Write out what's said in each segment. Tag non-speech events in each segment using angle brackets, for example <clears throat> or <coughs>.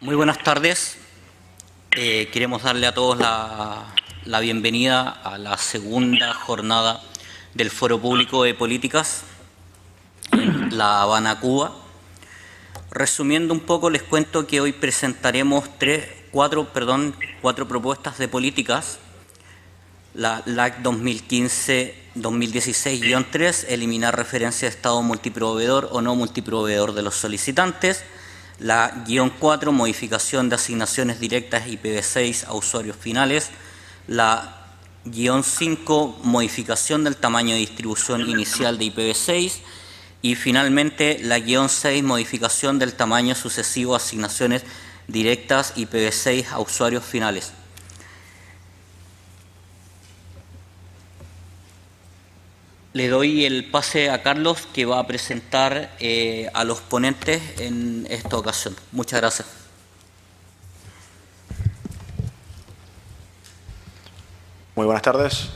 Muy buenas tardes. Eh, queremos darle a todos la, la, bienvenida a la segunda jornada del Foro Público de Políticas en La Habana, Cuba. Resumiendo un poco, les cuento que hoy presentaremos tres, cuatro, perdón, cuatro propuestas de políticas. La LAC 2015-2016-3, eliminar referencia de Estado multiproveedor o no multiproveedor de los solicitantes la guion 4, modificación de asignaciones directas IPv6 a usuarios finales. La guion 5, modificación del tamaño de distribución inicial de IPv6. Y finalmente la guion 6, modificación del tamaño sucesivo de asignaciones directas IPv6 a usuarios finales. Le doy el pase a Carlos que va a presentar eh, a los ponentes en esta ocasión. Muchas gracias. Muy buenas tardes.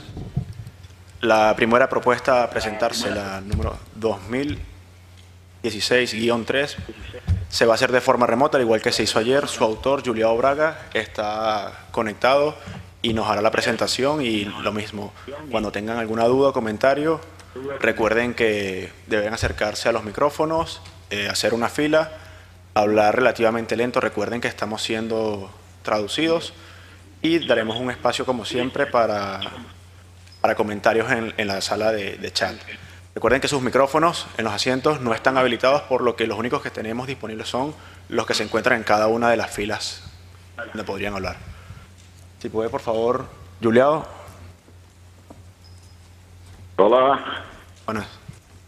La primera propuesta a presentarse, la número 2016-3, se va a hacer de forma remota, al igual que se hizo ayer. Su autor, Juliao Braga, está conectado y nos hará la presentación y lo mismo, cuando tengan alguna duda o comentario, recuerden que deben acercarse a los micrófonos, eh, hacer una fila, hablar relativamente lento, recuerden que estamos siendo traducidos y daremos un espacio como siempre para, para comentarios en, la sala de, de chat. Recuerden que sus micrófonos en los asientos no están habilitados, por lo que los únicos que tenemos disponibles son los que se encuentran en cada una de las filas donde podrían hablar. Si puede, por favor, Juliado. Olá.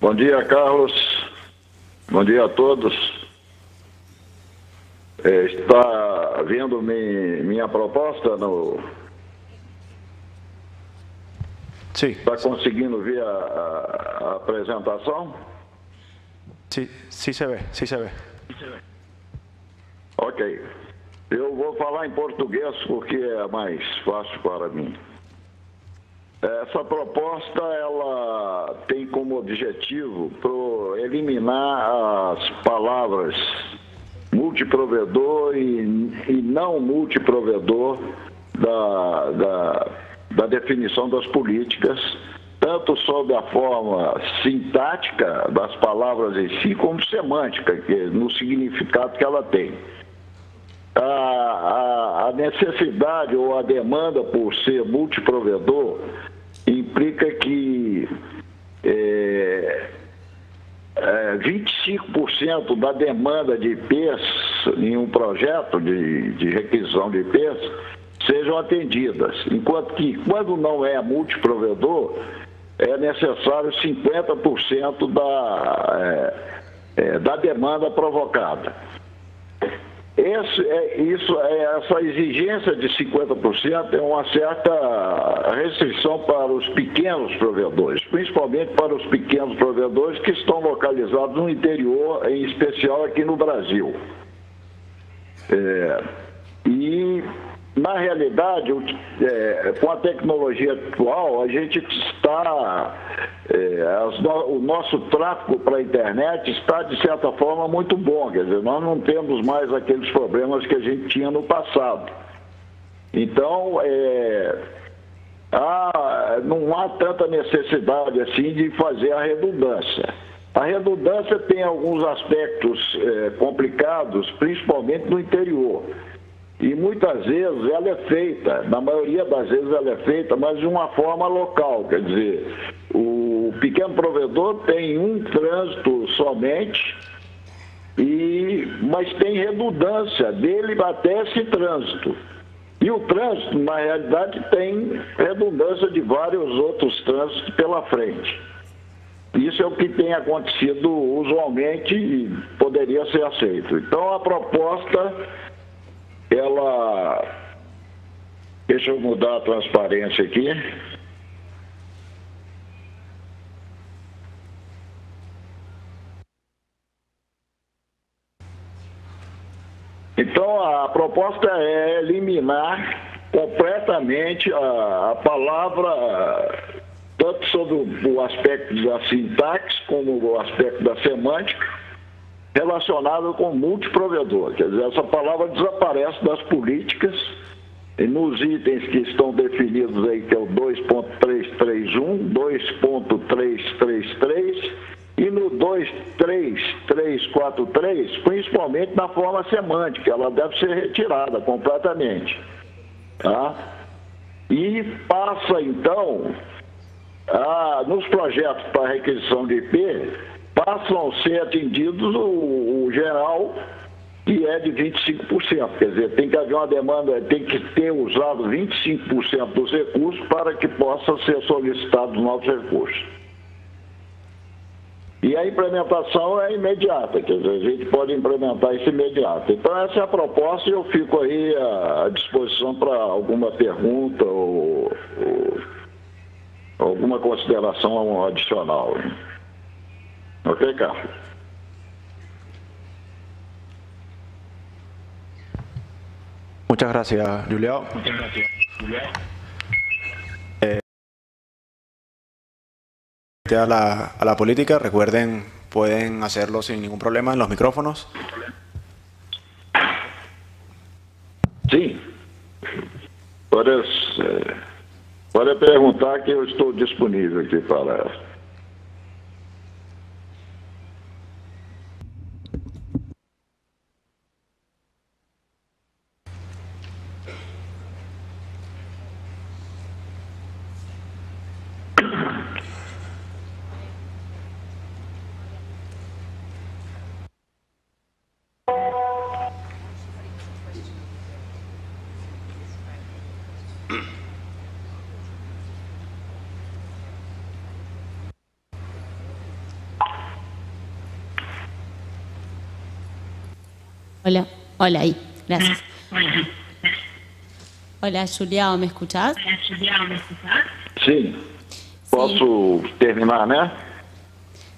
Bom dia, Carlos. Bom dia a todos. É, está vendo mi, minha proposta no. Sim. Está conseguindo ver a, a, a apresentação? Sim, sim se vê, sim se vê. Ok. Eu vou falar em português porque é mais fácil para mim. Essa proposta ela tem como objetivo eliminar as palavras multiprovedor e, e não multiprovedor da, da, da definição das políticas, tanto sob a forma sintática das palavras em si, como semântica, que, no significado que ela tem. A, a, a necessidade ou a demanda por ser multiprovedor implica que é, é, 25% da demanda de IPs em um projeto de, de requisição de IPs sejam atendidas, enquanto que quando não é multiprovedor, é necessário 50% da, é, é, da demanda provocada. Esse, é, isso, é, essa exigência de 50% é uma certa restrição para os pequenos provedores, principalmente para os pequenos provedores que estão localizados no interior, em especial aqui no Brasil. É, e na realidade, é, com a tecnologia atual, a gente está. É, o nosso tráfego para a internet está, de certa forma, muito bom. Quer dizer, nós não temos mais aqueles problemas que a gente tinha no passado. Então, é, há, não há tanta necessidade assim de fazer a redundância. A redundância tem alguns aspectos é, complicados, principalmente no interior. E muitas vezes ela é feita, na maioria das vezes ela é feita, mas de uma forma local. Quer dizer, o pequeno provedor tem um trânsito somente, e, mas tem redundância dele até esse trânsito. E o trânsito, na realidade, tem redundância de vários outros trânsitos pela frente. Isso é o que tem acontecido usualmente e poderia ser aceito. Então, a proposta ela. Deixa eu mudar a transparência aqui. Então, a proposta é eliminar completamente a, a palavra, tanto sobre o aspecto da sintaxe como o aspecto da semântica, relacionado com multiprovedor. Quer dizer, essa palavra desaparece das políticas e nos itens que estão definidos aí, que é o 2.331, 2.333 e no 23343, principalmente na forma semântica, ela deve ser retirada completamente. Tá? E passa então, a, nos projetos para requisição de IP, passam a ser atendidos o, o geral que é de 25%. Quer dizer, tem que haver uma demanda, tem que ter usado 25% dos recursos para que possa ser solicitados novos recursos. E a implementação é imediata, quer dizer, a gente pode implementar isso imediato. Então essa é a proposta e eu fico aí à disposição para alguma pergunta ou, ou alguma consideração adicional. Carlos? Muchas gracias, Julián. Eh, a, la, a la política, recuerden, pueden hacerlo sin ningún problema en los micrófonos. Sí. Puedes, eh, puede preguntar que eu estou disponível aqui para Hola, hola ahí, gracias. Hola, Juliao, ¿me escuchás? Hola, Juliao, ¿me escuchás? Sí. ¿Puedo terminar, no?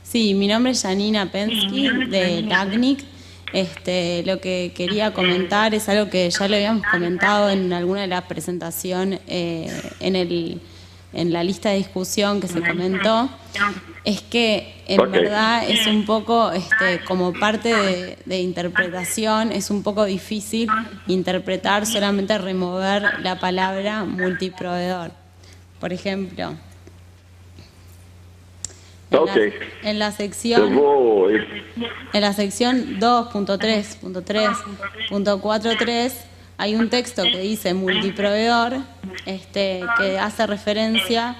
Sí, mi nombre es Janina Pensky de LACNIC. Este, lo que quería comentar es algo que ya lo habíamos comentado en alguna de las presentaciones eh, en el en la lista de discusión que se comentó, es que en verdad es un poco, este, como parte de, interpretación, es un poco difícil interpretar solamente remover la palabra multiproveedor. Por ejemplo, en, la, sección en la sección 2.3.3.43 hay un texto que dice multiproveedor, este, que hace referencia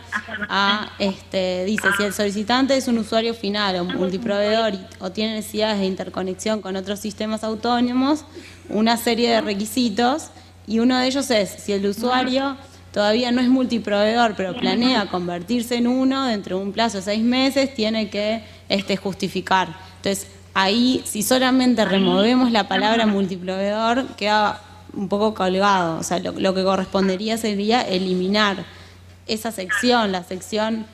a, este, dice, si el solicitante es un usuario final o multiproveedor o tiene necesidades de interconexión con otros sistemas autónomos, una serie de requisitos y uno de ellos es, si el usuario todavía no es multiproveedor, pero planea convertirse en uno dentro de un plazo de seis meses, tiene que este, justificar. Entonces, ahí, si solamente removemos la palabra multiproveedor, queda un poco colgado. O sea, lo, que correspondería sería eliminar esa sección, la sección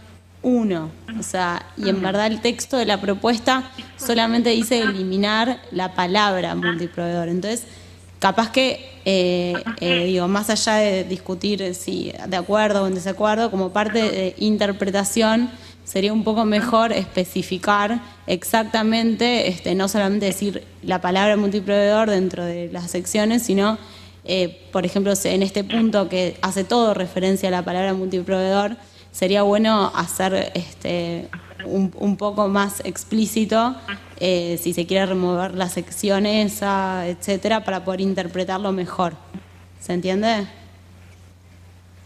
1. O sea, y en verdad el texto de la propuesta solamente dice eliminar la palabra multiproveedor. Entonces, capaz que, eh, eh, digo, más allá de discutir si de acuerdo o en desacuerdo, como parte de interpretación, sería un poco mejor especificar exactamente, este, no solamente decir la palabra multiproveedor dentro de las secciones, sino, eh, por ejemplo, en este punto que hace todo referencia a la palabra multiproveedor, sería bueno hacer este, un, poco más explícito eh, si se quiere remover la sección esa, etcétera, para poder interpretarlo mejor. ¿Se entiende?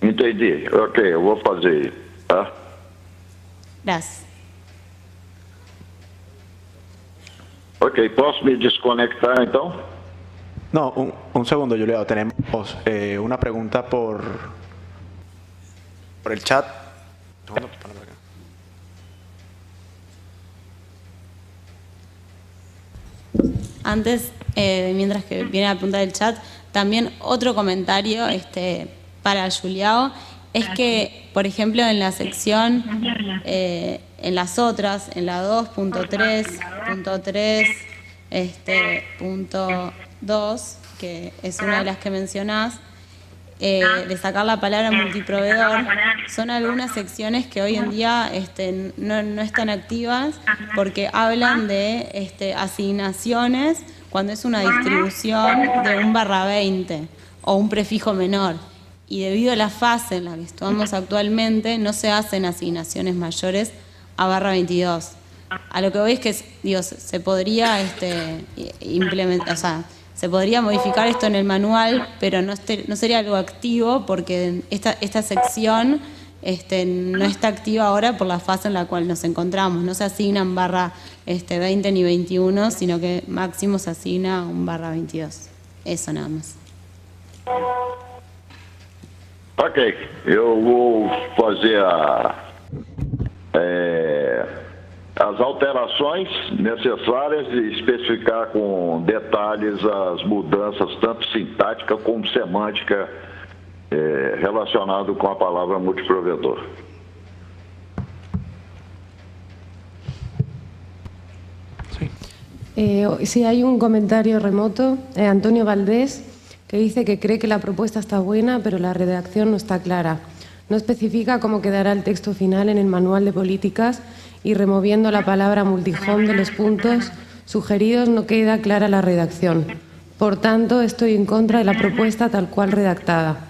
Entendí. Ok, voy a hacer. Gracias. Ok, ¿puedo me desconectar entonces? No, un, segundo, Juliado. Tenemos eh, una pregunta por, por el chat. Antes, eh, mientras que viene la pregunta del chat, también otro comentario este, para Juliao es que, por ejemplo, en la sección, eh, en las otras, en la 2.3.3, este, punto 2, que es una de las que mencionás, eh, de sacar la palabra multiproveedor son algunas secciones que hoy en día este, no, no, están activas porque hablan de este, asignaciones cuando es una distribución de un barra 20 o un prefijo menor. Y debido a la fase en la que estamos actualmente, no se hacen asignaciones mayores a barra 22. A lo que voy es que se podría este, implementar, o sea, se podría modificar esto en el manual, pero no, este, sería algo activo porque esta, esta sección este, no está activa ahora por la fase en la cual nos encontramos. No se asignan barra este, 20 ni 21, sino que máximo se asigna un barra 22. Eso nada más. Ok, eu vou fazer a, é, as alterações necessárias e especificar com detalhes as mudanças, tanto sintática como semântica, é, relacionado com a palavra multiprovedor. Eh, sí, hay un comentario remoto, eh, Antonio Valdés, que dice que cree que la propuesta está buena, pero la redacción no está clara. No especifica cómo quedará el texto final en el manual de políticas y removiendo la palabra multihome de los puntos sugeridos no queda clara la redacción. Por tanto, estoy en contra de la propuesta tal cual redactada.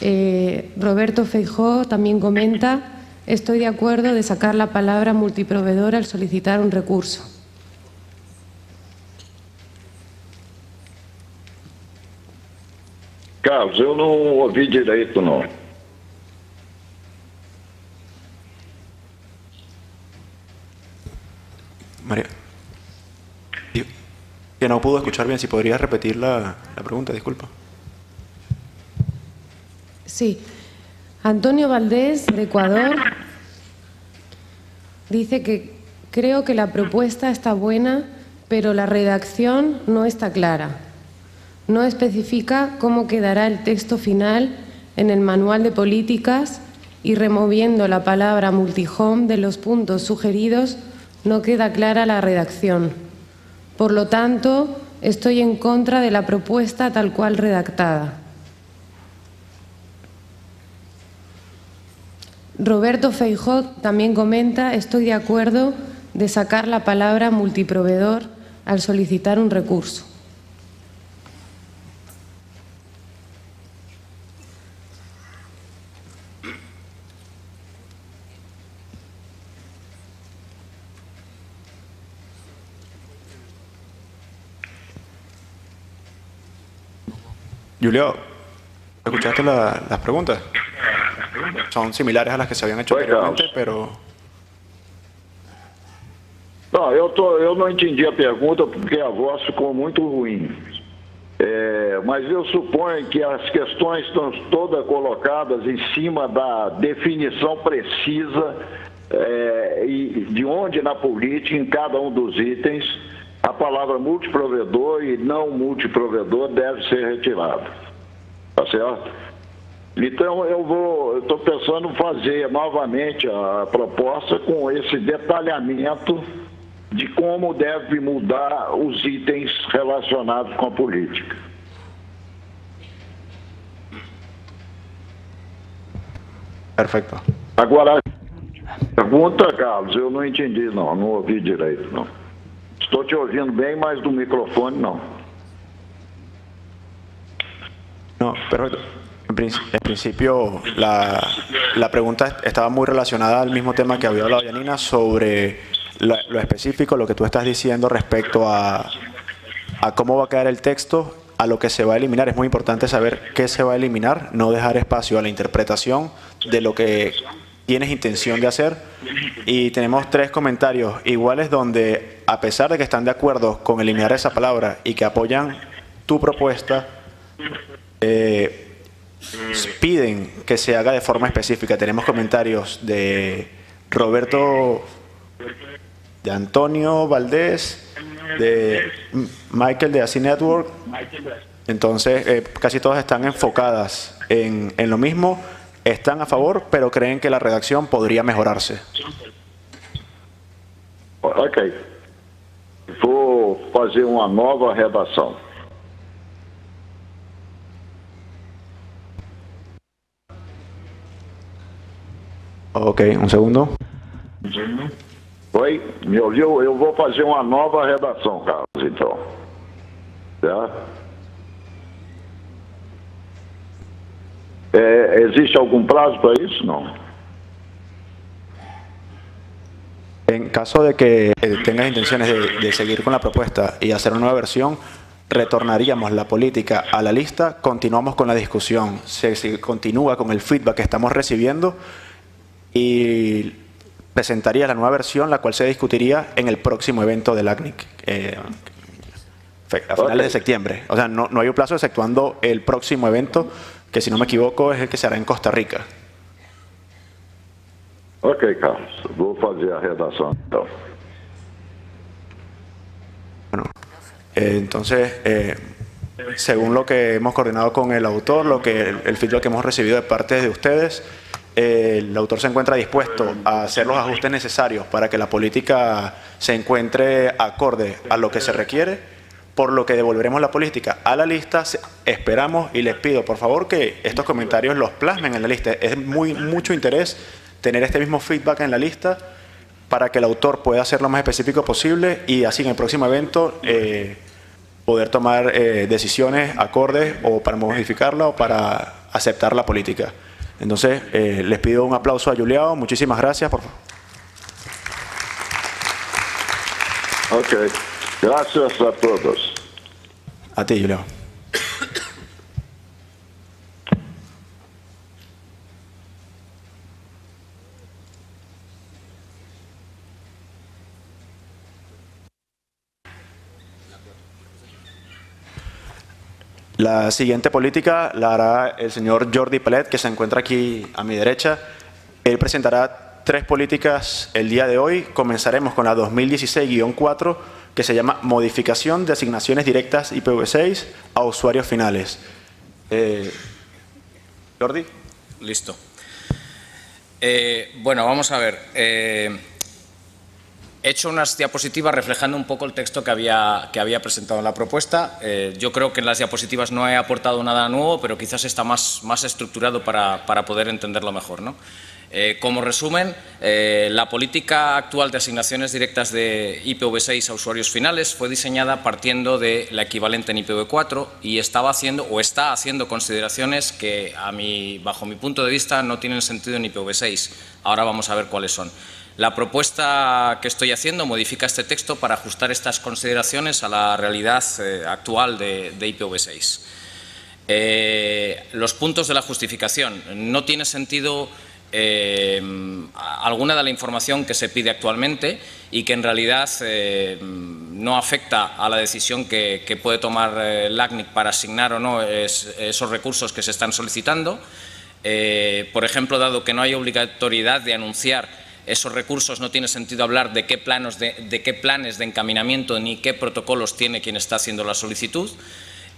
Eh, Roberto Feijó también comenta, estoy de acuerdo de sacar la palabra multiproveedor al solicitar un recurso. Carlos, eu não ouvi direito, não. María. Que no pudo escuchar bien, si podrías repetir la, la pregunta, disculpa. Sí. Antonio Valdés, de Ecuador, dice que creo que la propuesta está buena, pero la redacción no está clara. No especifica cómo quedará el texto final en el manual de políticas y removiendo la palabra multihome de los puntos sugeridos no queda clara la redacción. Por lo tanto, estoy en contra de la propuesta tal cual redactada. Roberto Feijó también comenta, estoy de acuerdo de sacar la palabra multiproveedor al solicitar un recurso. Julio, ¿escuchaste la, las preguntas? Son similares a las que se habían hecho anteriormente, pero... Não, eu, tô, eu não entendi a pergunta porque a voz ficou muito ruim. É, mas eu suponho que as questões estão todas colocadas em cima da definição precisa é, e de onde na política, em cada um dos itens, a palavra multiprovedor e não multiprovedor deve ser retirada. Tá certo? Então eu vou, estou pensando em fazer novamente a proposta com esse detalhamento de como deve mudar os itens relacionados com a política. Perfeito. Agora, pergunta, Carlos, eu não entendi não, não ouvi direito não. Estou te ouvindo bem, mas do microfone. No, perfecto. En, principio, la, la, pregunta estaba muy relacionada al mismo tema que había hablado Yanina sobre lo, lo específico, lo que tú estás diciendo respecto a, a cómo va a quedar el texto, a lo que se va a eliminar. Es muy importante saber qué se va a eliminar, no dejar espacio a la interpretación de lo que tienes intención de hacer. Y tenemos tres comentarios iguales donde, a pesar de que están de acuerdo con eliminar esa palabra y que apoyan tu propuesta, eh, piden que se haga de forma específica. Tenemos comentarios de Roberto, de Antonio Valdés, de Michael de Asi Network. Entonces, eh, casi todas están enfocadas en, en lo mismo están a favor, pero creen que la redacción podría mejorarse. Ok. Vou fazer uma nova redação. Ok, um segundo. Oi, me ouviu? Eu vou fazer uma nova redação, Carlos, então. Tá? É, existe algum prazo para isso? Não. En caso de que eh, tengas intenciones de, de seguir con la propuesta y hacer una nueva versión, retornaríamos la política a la lista, continuamos con la discusión, se, se continúa con el feedback que estamos recibiendo y presentaría la nueva versión, la cual se discutiría en el próximo evento del ACNIC, eh, a finales de septiembre. O sea, no, no hay un plazo exceptuando el próximo evento, que si no me equivoco es el que se hará en Costa Rica. Ok, Carlos. Vou fazer a redação, então. Bueno, eh, entonces, eh, según lo que hemos coordinado con el autor, lo que el, el feedback que hemos recibido de parte de ustedes, eh, el autor se encuentra dispuesto a hacer los ajustes necesarios para que la política se encuentre acorde a lo que se requiere, por lo que devolveremos la política a la lista. Esperamos y les pido, por favor, que estos comentarios los plasmen en la lista. Es muy mucho interés tener este mismo feedback en la lista para que el autor pueda ser lo más específico posible y así en el próximo evento eh, poder tomar eh, decisiones acordes o para modificarla o para aceptar la política. Entonces, eh, les pido un aplauso a Juliao. Muchísimas gracias. Por favor. Ok. Graças a todos. A ti, Juliao. La siguiente política la hará el señor Jordi Pelet, que se encuentra aquí a mi derecha. Él presentará tres políticas el día de hoy. Comenzaremos con la 2016-4, que se llama Modificación de asignaciones directas IPv6 a usuarios finales. Eh, Jordi. Listo. Eh, bueno, vamos a ver. Eh, he hecho unas diapositivas reflejando un poco el texto que había, que había presentado en la propuesta. Eh, yo creo que en las diapositivas no he aportado nada nuevo, pero quizás está más, más estructurado para, para poder entenderlo mejor. ¿no? Eh, como resumen, eh, la política actual de asignaciones directas de IPv6 a usuarios finales fue diseñada partiendo de la equivalente en IPv4 y estaba haciendo o está haciendo consideraciones que a mi, bajo mi punto de vista no tienen sentido en IPv6. Ahora vamos a ver cuáles son. La propuesta que estoy haciendo modifica este texto para ajustar estas consideraciones a la realidad eh, actual de, de IPv6. Eh, los puntos de la justificación. No tiene sentido eh, alguna de la información que se pide actualmente y que en realidad no afecta a la decisión que, puede tomar el ACNIC para asignar o no es- esos recursos que se están solicitando. Por ejemplo, dado que no hay obligatoriedad de anunciar esos recursos, no tiene sentido hablar de qué, planos de, qué planes de encaminamiento ni qué protocolos tiene quien está haciendo la solicitud.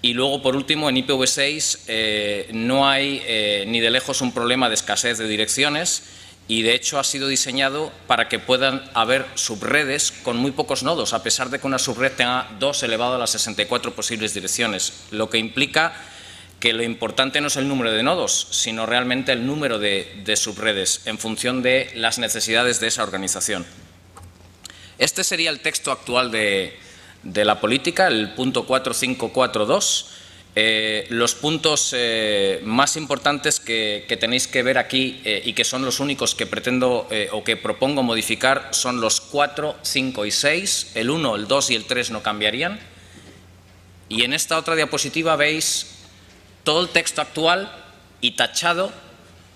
Y luego, por último, en IPv6 eh, no hay eh, ni de lejos un problema de escasez de direcciones y, de hecho, ha sido diseñado para que puedan haber subredes con muy pocos nodos, a pesar de que una subred tenga 2 elevado a las 64 posibles direcciones, lo que implica que lo importante no es el número de nodos, sino realmente el número de, de subredes en función de las necesidades de esa organización. Este sería el texto actual de, de la política, el punto 4542. Eh, los puntos eh, más importantes que, que tenéis que ver aquí eh, y que son los únicos que pretendo eh, o que propongo modificar son los 4, 5 y 6. El 1, el 2 y el 3 no cambiarían. Y en esta otra diapositiva veis todo el texto actual y tachado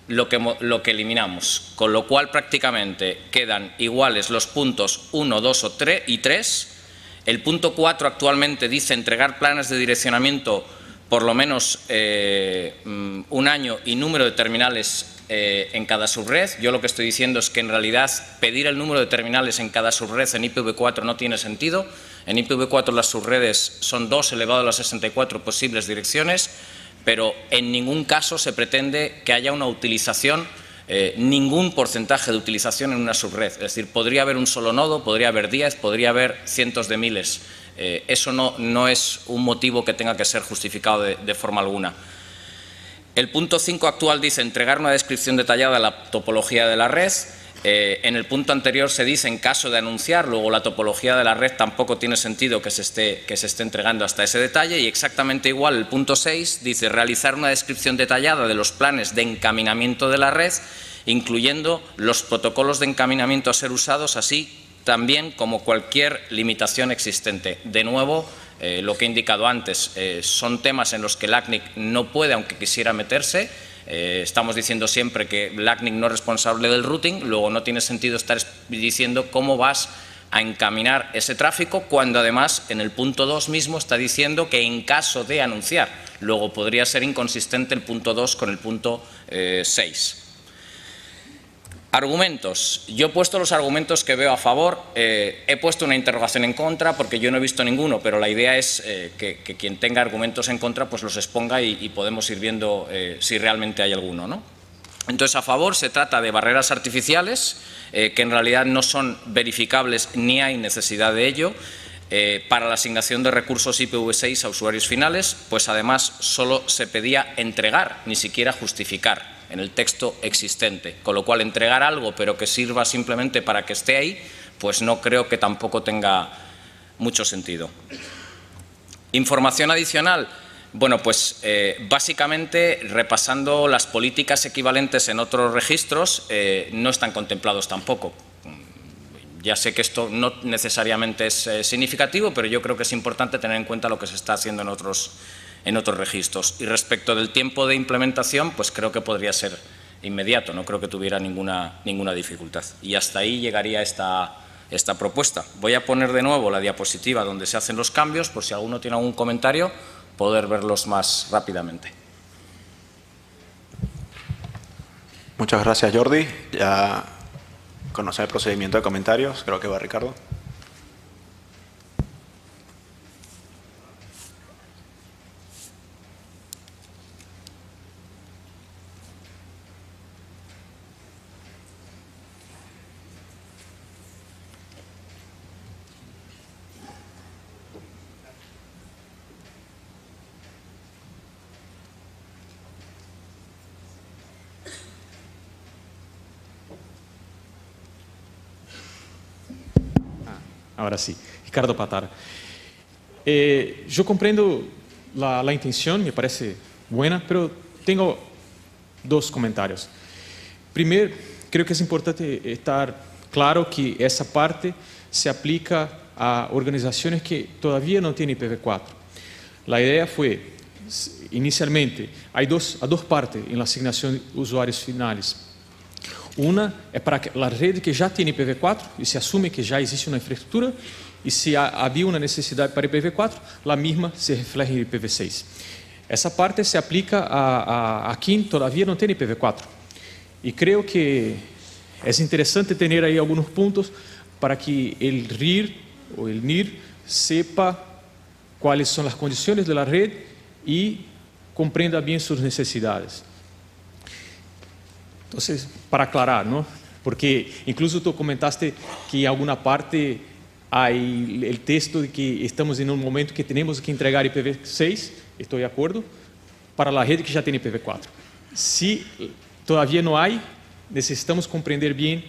lo que, lo que eliminamos, con lo cual prácticamente quedan iguales los puntos 1, 2 o 3 y 3. El punto 4 actualmente dice entregar planes de direccionamiento por lo menos eh, mm, un año y número de terminales eh, en cada subred. Yo lo que estoy diciendo es que en realidad pedir el número de terminales en cada subred en IPv4 no tiene sentido. En IPv4 las subredes son 2 elevado a las 64 posibles direcciones pero en ningún caso se pretende que haya una utilización, eh, ningún porcentaje de utilización en una subred. Es decir, podría haber un solo nodo, podría haber 10, podría haber cientos de miles. Eh, eso no, no es un motivo que tenga que ser justificado de, de forma alguna. El punto 5 actual dice entregar una descripción detallada de la topología de la red. Eh, en el punto anterior se dice en caso de anunciar, luego la topología de la red tampoco tiene sentido que se esté, que se esté entregando hasta ese detalle y exactamente igual el punto 6 dice realizar una descripción detallada de los planes de encaminamiento de la red, incluyendo los protocolos de encaminamiento a ser usados, así también como cualquier limitación existente. De nuevo, eh, lo que he indicado antes, eh, son temas en los que el ACNIC no puede, aunque quisiera meterse, eh, estamos diciendo siempre que LACNIC no es responsable del routing, luego no tiene sentido estar diciendo cómo vas a encaminar ese tráfico cuando además en el punto 2 mismo está diciendo que en caso de anunciar, luego podría ser inconsistente el punto 2 con el punto 6. Argumentos. Yo he puesto los argumentos que veo a favor. Eh, he puesto una interrogación en contra porque yo no he visto ninguno, pero la idea es eh, que, quien tenga argumentos en contra pues los exponga y, podemos ir viendo eh, si realmente hay alguno. ¿no? Entonces, a favor se trata de barreras artificiales que en realidad no son verificables ni hay necesidad de ello. para la asignación de recursos IPv6 a usuarios finales, pues además solo se pedía entregar, ni siquiera justificar en el texto existente. Con lo cual, entregar algo, pero que sirva simplemente para que esté ahí, pues no creo que tampoco tenga mucho sentido. Información adicional. Bueno, pues eh, básicamente repasando las políticas equivalentes en otros registros, eh, no están contemplados tampoco. Ya sé que esto no necesariamente es eh, significativo, pero yo creo que es importante tener en cuenta lo que se está haciendo en otros en otros registros. Y respecto del tiempo de implementación, pues creo que podría ser inmediato, no creo que tuviera ninguna, ninguna dificultad. Y hasta ahí llegaría esta, esta propuesta. Voy a poner de nuevo la diapositiva donde se hacen los cambios, por si alguno tiene algún comentario, poder verlos más rápidamente. Muchas gracias, Jordi. Ya conoce el procedimiento de comentarios. Creo que va Ricardo. Ahora sí, Ricardo Patara. Eh, la, la, intención, me parece buena, pero tengo dos comentarios. Primero, creo que es importante estar claro que esa parte se aplica a organizaciones que todavía no tienen IPv4. La idea fue, inicialmente, a dos partes en la asignación de usuarios finales. Uma é para a rede que já tem IPv4 e se assume que já existe uma infraestrutura e se havia uma necessidade para IPv4, lá mesma se reflete em IPv6. Essa parte se aplica a, a, a quem todavia não tem IPv4. E creio que é interessante ter aí alguns pontos para que o RIR ou o NIR sepa quais são as condições da rede e compreenda bem suas necessidades. Entonces, para aclarar, ¿no? Porque incluso tú comentaste que en alguna parte hay el texto de que estamos en un momento que tenemos que entregar IPv6, estoy de acuerdo, para la red que ya tiene IPv4. Si todavía no hay, necesitamos comprender bien,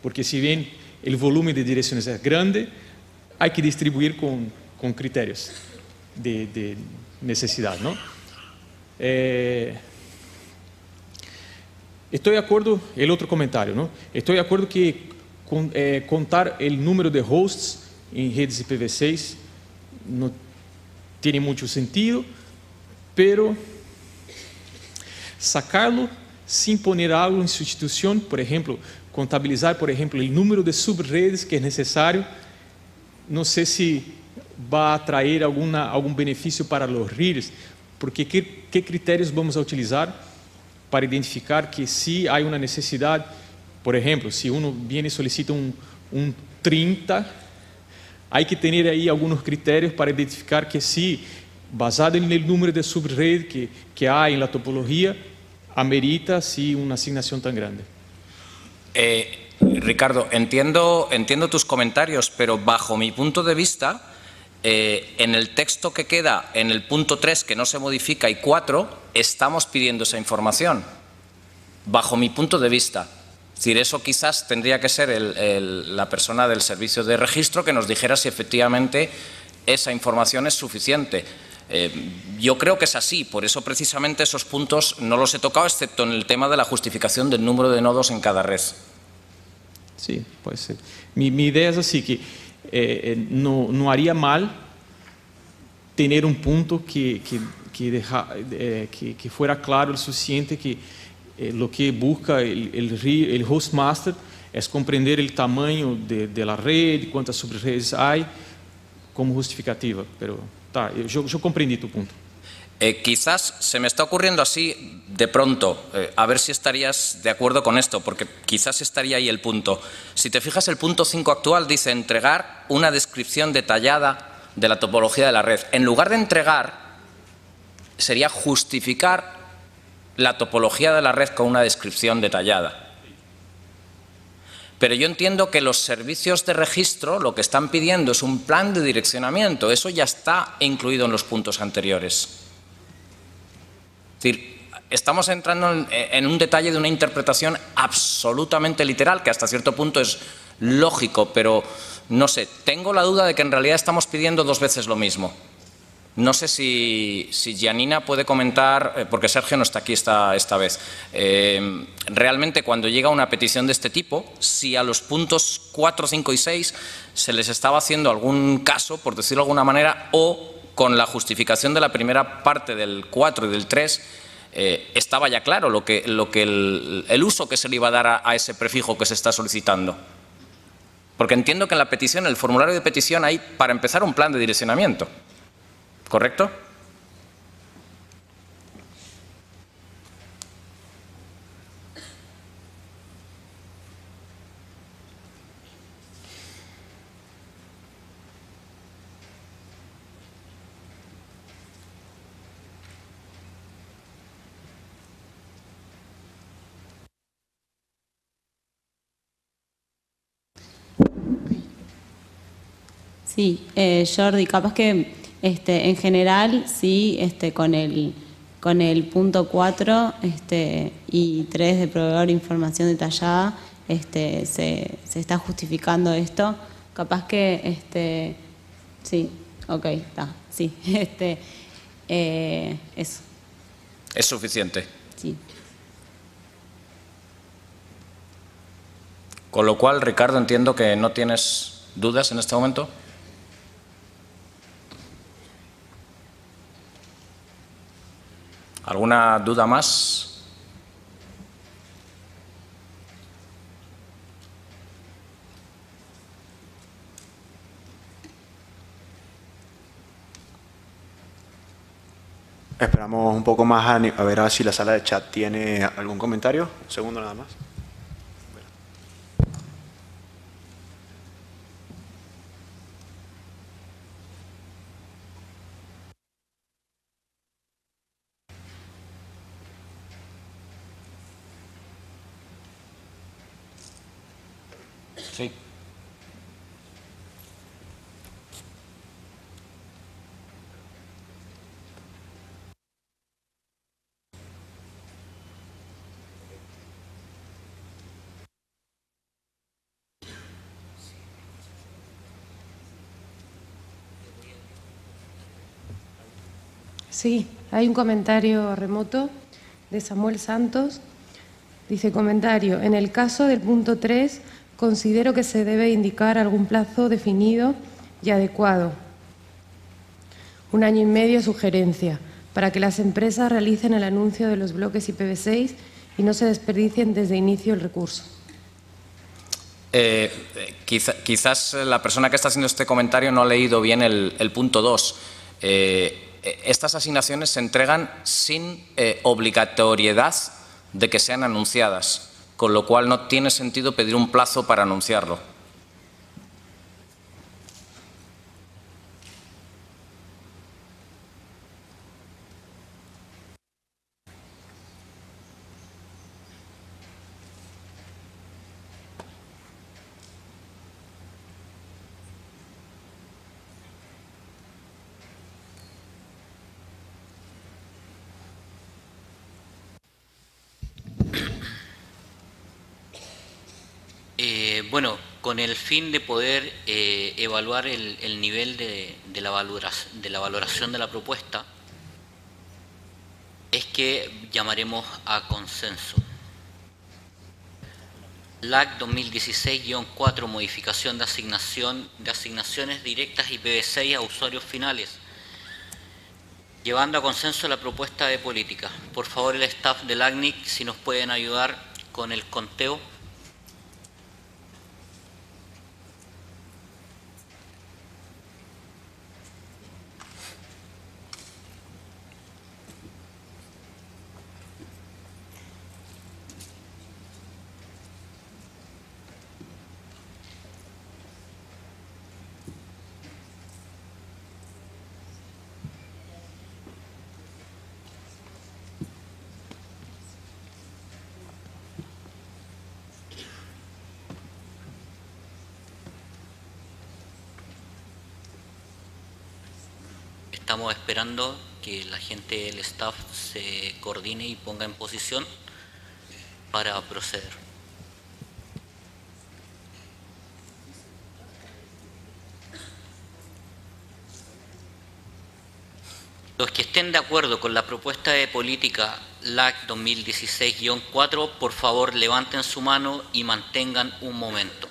porque si bien el volumen de direcciones es grande, hay que distribuir con, con criterios de, de, necesidad, ¿no? Eh, Estou de acordo, ele outro comentário, não? Estou de acordo que é, contar o número de hosts em redes IPv6 não tem muito sentido, pero sacarlo sem poner algo em substituição, por exemplo, contabilizar, por exemplo, o número de subredes que é necessário, não sei se vai atrair alguma, algum benefício para os RIRs, porque que, que critérios vamos utilizar para identificar que se há uma necessidade, por exemplo, se um viene e solicita um, um 30, há que ter aí alguns critérios para identificar que se, basado no número de subredes que, que há na topologia, amerita si uma asignação tão grande. Eh, Ricardo, entiendo, entiendo tus comentarios, pero bajo mi punto de vista, eh, en el texto que queda en el punto 3, que no se modifica, y 4, estamos pidiendo esa información, bajo mi punto de vista. Es decir, eso quizás tendría que ser la persona del servicio de registro que nos dijera si efectivamente esa información es suficiente. Eh, yo creo que es así, por eso precisamente esos puntos no los he tocado, excepto en el tema de la justificación del número de nodos en cada red. Sí, puede ser. Mi, idea es así, que eh, eh, no, haría mal tener un punto que, que, fuera claro lo suficiente que lo que busca el, el, hostmaster es comprender el tamaño de, la red, cuántas subredes hay, como justificativa, pero Tá, yo, yo comprendí tu punto. Eh, quizás se me está ocurriendo así de pronto, eh, a ver si estarías de acuerdo con esto, porque quizás estaría ahí el punto. Si te fijas, el punto 5 actual dice entregar una descripción detallada de la topología de la red. En lugar de entregar, sería justificar la topología de la red con una descripción detallada. Pero yo entiendo que los servicios de registro lo que están pidiendo es un plan de direccionamiento. Eso ya está incluido en los puntos anteriores. Es decir, estamos entrando en, un detalle de una interpretación absolutamente literal, que hasta cierto punto es lógico, pero no sé, tengo la duda de que en realidad estamos pidiendo dos veces lo mismo. No sé si, si Gianina puede comentar, eh, porque Sergio no está aquí esta, vez. Eh, realmente cuando llega una petición de este tipo, si a los puntos 4, 5 y 6 se les estaba haciendo algún caso, por decirlo de alguna manera, o con la justificación de la primera parte del 4 y del 3, eh, estaba ya claro lo que, lo que el, uso que se le iba a dar a, a ese prefijo que se está solicitando. Porque entiendo que en la petición, en el formulario de petición, hay, para empezar, un plan de direccionamiento. ¿Correcto? Sí, eh, Jordi, capaz que este, en general, sí, este, con, el, con el punto 4 este, y 3 de proveedor información detallada, este, se, se, está justificando esto. Capaz que, este, sí, ok, está, sí, <laughs> este, eh, eso. ¿Es suficiente? Sí. Con lo cual, Ricardo, entiendo que no tienes dudas en este momento. ¿Alguna duda más? Esperamos un poco más a, ver si la sala de chat tiene algún comentario. Un segundo nada más. Sí, hay un comentario remoto de Samuel Santos. Dice comentario, en el caso del punto 3, considero que se debe indicar algún plazo definido y adecuado. Un año y medio sugerencia, para que las empresas realicen el anuncio de los bloques IPv6 y no se desperdicien desde inicio el recurso. Eh, quizás la persona que está haciendo este comentario no ha leído bien el, punto 2. Eh, estas asignaciones se entregan sin eh, obligatoriedad de que sean anunciadas, con lo cual no tiene sentido pedir un plazo para anunciarlo. Fin de poder eh, evaluar el, nivel de, la valoración, de la valoración de la propuesta, es que llamaremos a consenso. LAC 2016-4, modificación de asignación de asignaciones directas y PB6 a usuarios finales, llevando a consenso la propuesta de política. Por favor, el staff del ACNIC, si nos pueden ayudar con el conteo. Estamos esperando que la gente del staff se coordine y ponga en posición para proceder. Los que estén de acuerdo con la propuesta de política LAC 2016-4, por favor levanten su mano y mantengan un momento.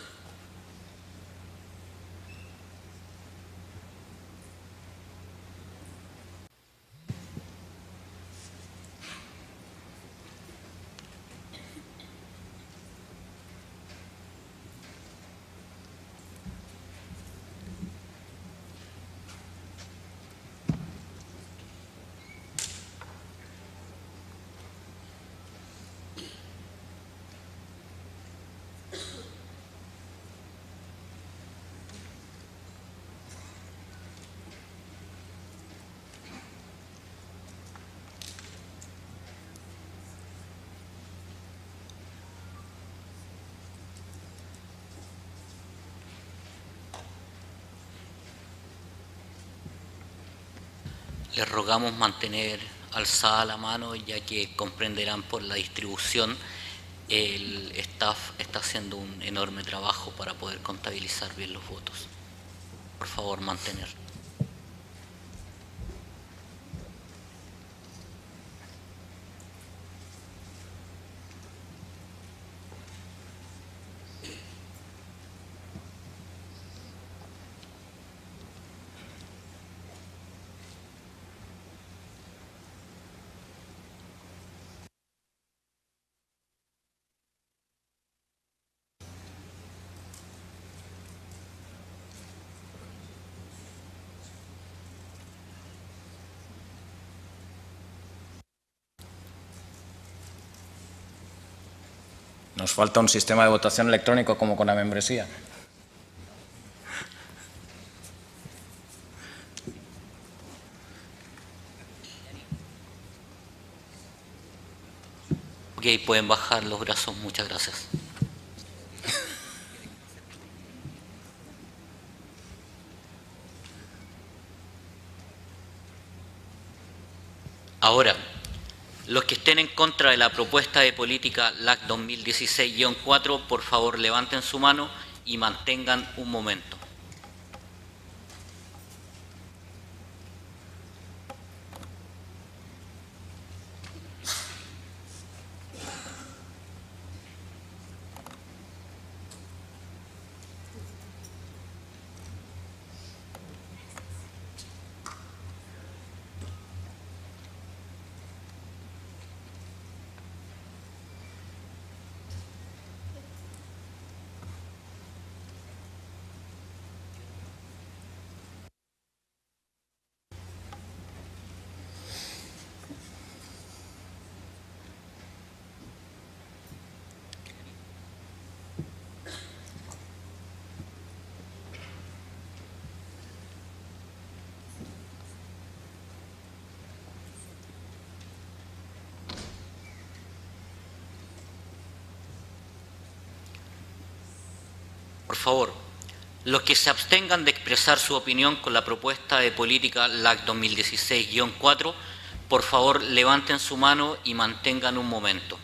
Les rogamos mantener alzada la mano ya que comprenderán por la distribución el staff está haciendo un enorme trabajo para poder contabilizar bien los votos. Por favor, mantener. Falta un sistema de votación electrónico como con la membresía. Ok, pueden bajar los brazos, muchas gracias. Ahora, los que estén en contra de la propuesta de política LAC 2016-4, por favor levanten su mano y mantengan un momento. Por favor, los que se abstengan de expresar su opinión con la propuesta de política LAC 2016-4, por favor levanten su mano y mantengan un momento.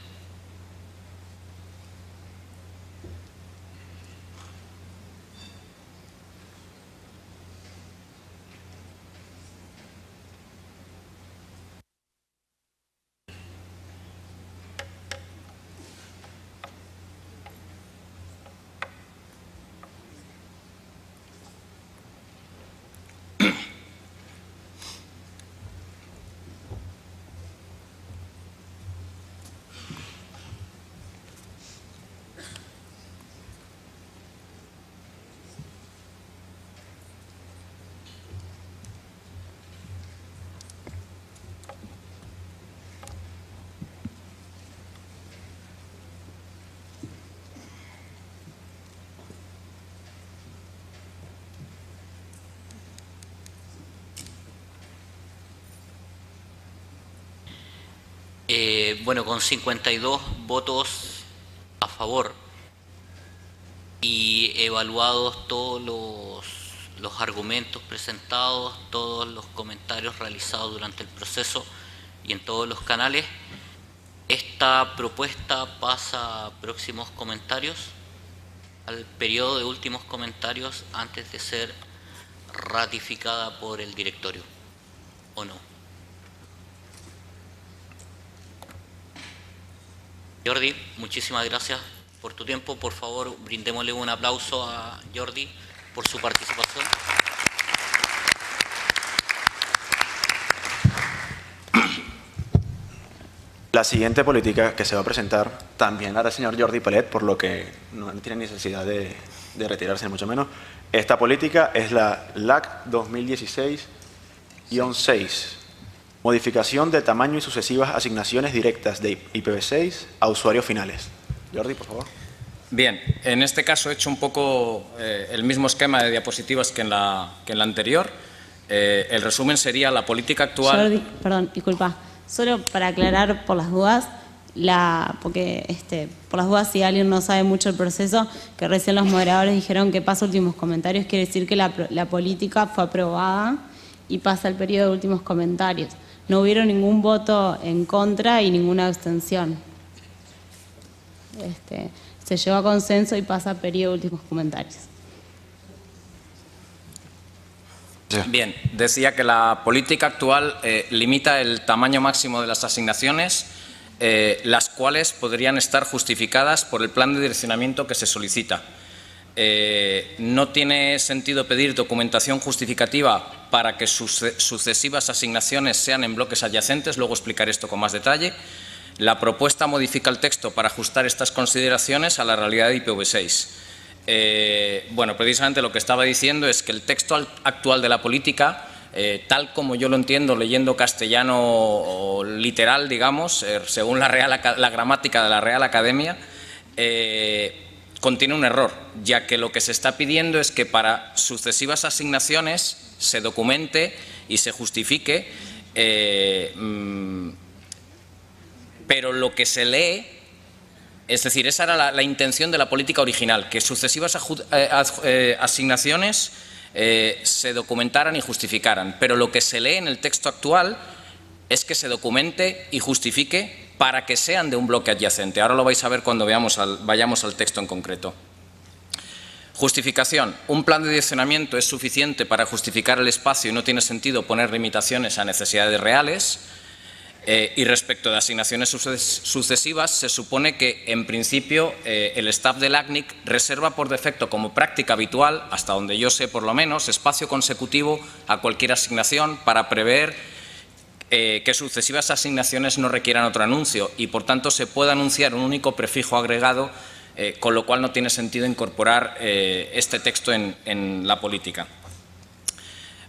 Bueno, con 52 votos a favor y evaluados todos los, los argumentos presentados, todos los comentarios realizados durante el proceso y en todos los canales, esta propuesta pasa a próximos comentarios, al periodo de últimos comentarios antes de ser ratificada por el directorio, ¿o no? Jordi, muchísimas gracias por tu tiempo. Por favor, brindémosle un aplauso a Jordi por su participación. La siguiente política que se va a presentar también la hará el señor Jordi Palet, por lo que no tiene necesidad de, de retirarse, mucho menos. Esta política es la LAC 2016-6 Modificación de tamaño y sucesivas asignaciones directas de IPv6 a usuarios finales. Jordi, por favor. Bien, en este caso he hecho un poco eh, el mismo esquema de diapositivas que en la, que en la anterior. Eh, el resumen sería la política actual... Jordi, perdón, disculpa. Solo para aclarar por las dudas, la, porque este, por las dudas si alguien no sabe mucho el proceso, que recién los moderadores dijeron que pasa últimos comentarios, quiere decir que la, la política fue aprobada y pasa el periodo de últimos comentarios no hubieron ningún voto en contra y ninguna abstención. Este, se llegó a consenso y pasa a periodo de últimos comentarios. Bien, decía que la política actual eh, limita el tamaño máximo de las asignaciones, eh, las cuales podrían estar justificadas por el plan de direccionamiento que se solicita. Eh, no tiene sentido pedir documentación justificativa para que sus sucesivas asignaciones sean en bloques adyacentes, luego explicaré esto con más detalle. La propuesta modifica el texto para ajustar estas consideraciones a la realidad de IPv6. Eh, bueno, precisamente lo que estaba diciendo es que el texto actual de la política, eh, tal como yo lo entiendo leyendo castellano literal, digamos, según la, la, gramática de la Real Academia, contiene un error, ya que lo que se está pidiendo es que para sucesivas asignaciones se documente y se justifique, eh, mm, pero lo que se lee, es decir, esa era la, intención de la política original, que sucesivas eh, eh, asignaciones se documentaran y justificaran, pero lo que se lee en el texto actual es que se documente y justifique para que sean de un bloque adyacente. Ahora lo vais a ver cuando veamos vayamos al texto en concreto. Justificación. Un plan de direccionamiento es suficiente para justificar el espacio y no tiene sentido poner limitaciones a necesidades reales. Eh, y respecto de asignaciones sucesivas, se supone que, en principio, eh, el staff del ACNIC reserva por defecto como práctica habitual, hasta donde yo sé por lo menos, espacio consecutivo a cualquier asignación para prever eh, que sucesivas asignaciones no requieran otro anuncio y, por tanto, se puede anunciar un único prefijo agregado, eh, con lo cual no tiene sentido incorporar eh, este texto en, la política.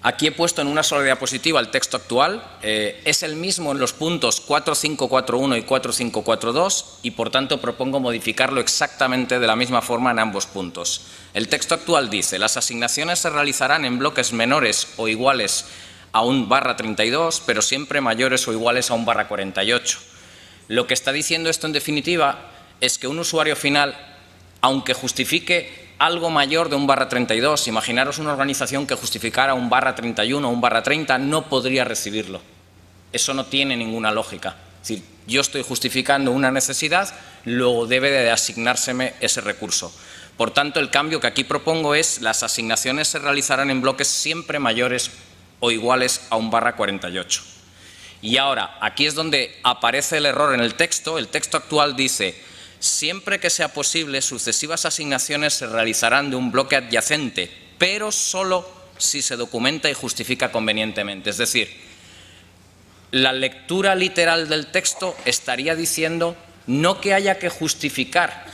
Aquí he puesto en una sola diapositiva el texto actual. es el mismo en los puntos 4541 y 4542 y, por tanto, propongo modificarlo exactamente de la misma forma en ambos puntos. El texto actual dice las asignaciones se realizarán en bloques menores o iguales a un barra 32, pero siempre mayores o iguales a un barra 48. Lo que está diciendo esto en definitiva es que un usuario final, aunque justifique algo mayor de un barra 32, imaginaros una organización que justificara un barra 31 o un barra 30, no podría recibirlo. Eso no tiene ninguna lógica. Es decir, yo estoy justificando una necesidad, luego debe de asignárseme ese recurso. Por tanto, el cambio que aquí propongo es las asignaciones se realizarán en bloques siempre mayores o iguales a un barra 48. Y ahora, aquí es donde aparece el error en el texto. El texto actual dice, siempre que sea posible, sucesivas asignaciones se realizarán de un bloque adyacente, pero solo si se documenta y justifica convenientemente. Es decir, la lectura literal del texto estaría diciendo no que haya que justificar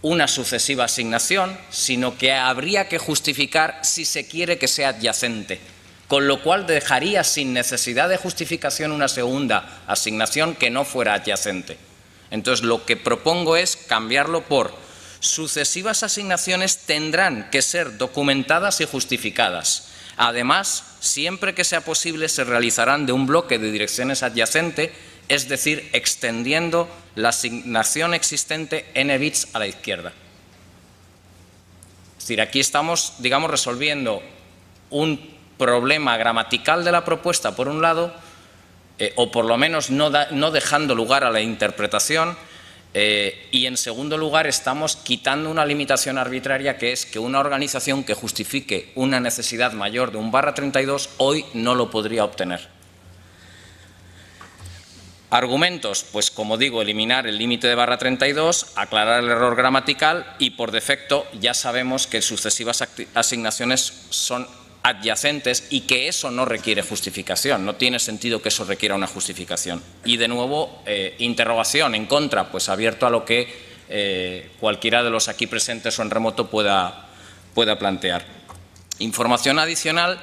una sucesiva asignación, sino que habría que justificar si se quiere que sea adyacente con lo cual dejaría sin necesidad de justificación una segunda asignación que no fuera adyacente. Entonces, lo que propongo es cambiarlo por sucesivas asignaciones tendrán que ser documentadas y justificadas. Además, siempre que sea posible, se realizarán de un bloque de direcciones adyacente es decir, extendiendo la asignación existente n bits a la izquierda. Es decir, aquí estamos, digamos, resolviendo un problema gramatical de la propuesta, por un lado, eh, o por lo menos no, dejando lugar a la interpretación, eh, y en segundo lugar estamos quitando una limitación arbitraria que es que una organización que justifique una necesidad mayor de un barra 32 hoy no lo podría obtener. Argumentos, pues como digo, eliminar el límite de barra 32, aclarar el error gramatical y por defecto ya sabemos que sucesivas asignaciones son adyacentes y que eso no requiere justificación, no tiene sentido que eso requiera una justificación. Y de nuevo, eh, interrogación en contra, pues abierto a lo que eh, cualquiera de los aquí presentes o en remoto pueda, pueda plantear. Información adicional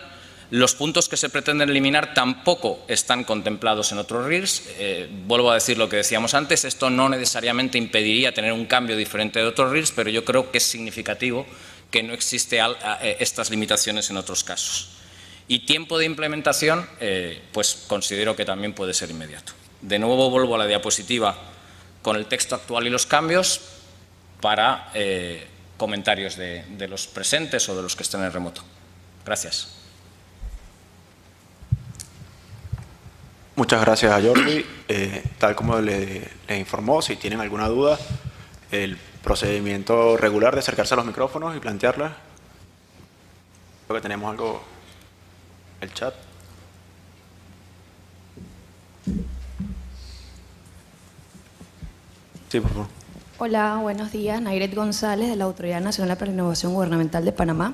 los puntos que se pretenden eliminar tampoco están contemplados en otros RIRs. Eh, vuelvo a decir lo que decíamos antes, esto no necesariamente impediría tener un cambio diferente de otros RIRs, pero yo creo que es significativo que no existe eh, estas limitaciones en otros casos. Y tiempo de implementación, eh, pues considero que también puede ser inmediato. De nuevo vuelvo a la diapositiva con el texto actual y los cambios para comentarios de, los presentes o de los que estén en remoto. Gracias. Muchas gracias a Jordi. Eh, tal como le, informó, si tienen alguna duda, el procedimiento regular de acercarse a los micrófonos y plantearla. Creo que tenemos algo, el chat. Sí, por favor. Hola, buenos días. Nairet González, de la Autoridad Nacional para la Innovación Gubernamental de Panamá.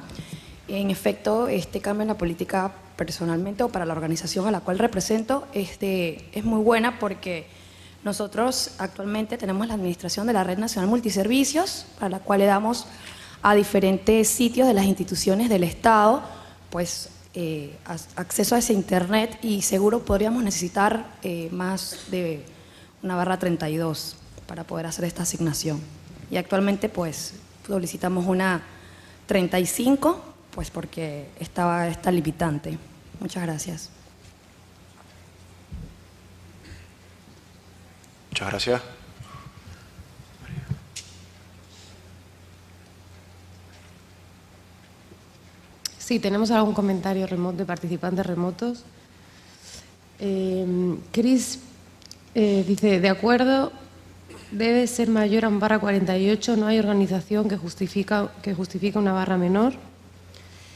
En efecto, este cambio en la política personalmente o para la organización a la cual represento este, es muy buena porque nosotros actualmente tenemos la administración de la Red Nacional Multiservicios, a la cual le damos a diferentes sitios de las instituciones del Estado, pues eh, acceso a ese Internet y seguro podríamos necesitar eh, más de una barra 32 para poder hacer esta asignación. Y actualmente pues solicitamos una 35, pues porque estaba esta limitante. Muchas gracias. Gracias. Sí, tenemos algún comentario remoto de participantes remotos. Eh, Cris dice, de acuerdo, debe ser mayor a un barra 48, no hay organización que, justifica, que justifique una barra menor.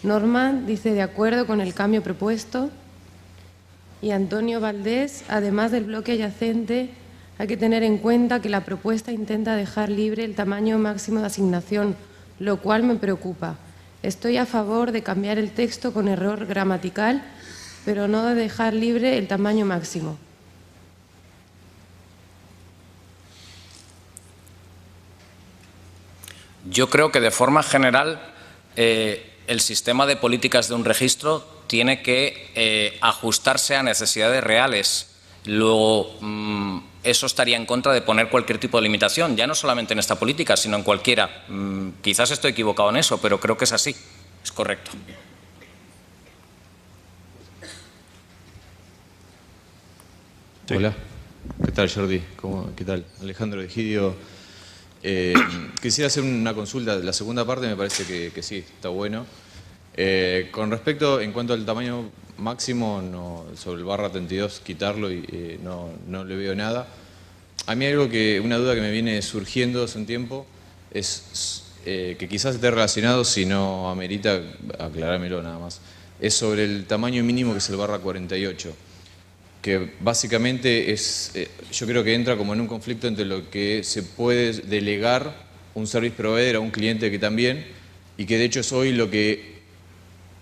Norman dice de acuerdo con el cambio propuesto y Antonio Valdés, además del bloque adyacente, hay que tener en cuenta que la propuesta intenta dejar libre el tamaño máximo de asignación, lo cual me preocupa. Estoy a favor de cambiar el texto con error gramatical, pero no de dejar libre el tamaño máximo. Yo creo que de forma general eh, el sistema de políticas de un registro tiene que eh, ajustarse a necesidades reales. Luego, mm, eso estaría en contra de poner cualquier tipo de limitación, ya no solamente en esta política, sino en cualquiera. Mm, quizás estoy equivocado en eso, pero creo que es así, es correcto. Hola, ¿qué tal Jordi? ¿Qué tal? Alejandro Egidio. Eh, <clears throat> quisiera hacer una consulta, la segunda parte me parece que, sí, está bueno. Eh, con respecto, en cuanto al tamaño máximo, no, sobre el barra 32, quitarlo y eh, no, no, le veo nada. A mí algo que, una duda que me viene surgiendo hace un tiempo es que quizás esté relacionado, si no amerita, aclarármelo nada más, es sobre el tamaño mínimo que es el barra 48 que básicamente es, eh, yo creo que entra como en un conflicto entre lo que se puede delegar un service provider a un cliente que también, y que de hecho es hoy lo que,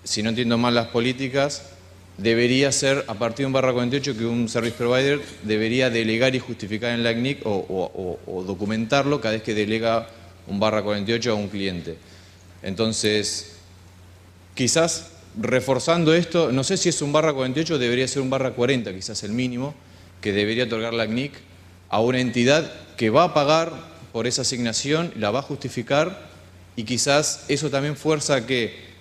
si no entiendo mal las políticas, debería ser a partir de un barra 48 que un service provider debería delegar y justificar en la ICNIC o, documentarlo cada vez que delega un barra 48 a un cliente. Entonces, quizás reforzando esto, no sé si es un barra 48 o debería ser un barra 40, quizás el mínimo, que debería otorgar la CNIC a una entidad que va a pagar por esa asignación, la va a justificar y quizás eso también fuerza que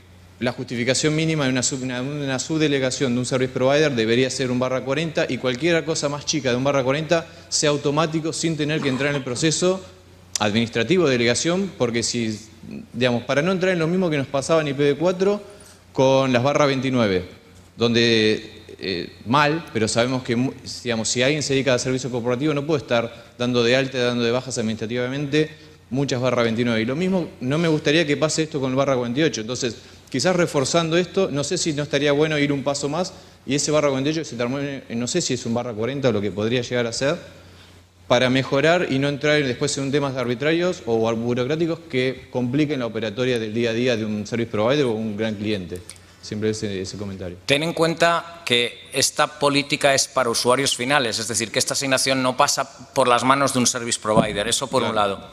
la justificación mínima de una, subdelegación de un service provider debería ser un barra 40 y cualquier cosa más chica de un barra 40 sea automático sin tener que entrar en el proceso administrativo de delegación, porque si, digamos, para no entrar en lo mismo que nos pasaba en IPv4 con las barras 29, donde eh, mal, pero sabemos que digamos, si alguien se dedica a servicio corporativo no puede estar dando de alta, dando de bajas administrativamente muchas barras 29. Y lo mismo, no me gustaría que pase esto con el barra 48. Entonces, quizás reforzando esto, no sé si no estaría bueno ir un paso más y ese barra 48 se termine, no sé si es un barra 40 o lo que podría llegar a ser, para mejorar y no entrar después en temas arbitrarios o burocráticos que compliquen la operatoria del día a día de un service provider o un gran cliente. Siempre ese, ese, comentario. Ten en cuenta que esta política es para usuarios finales, es decir, que esta asignación no pasa por las manos de un service provider, eso por un lado.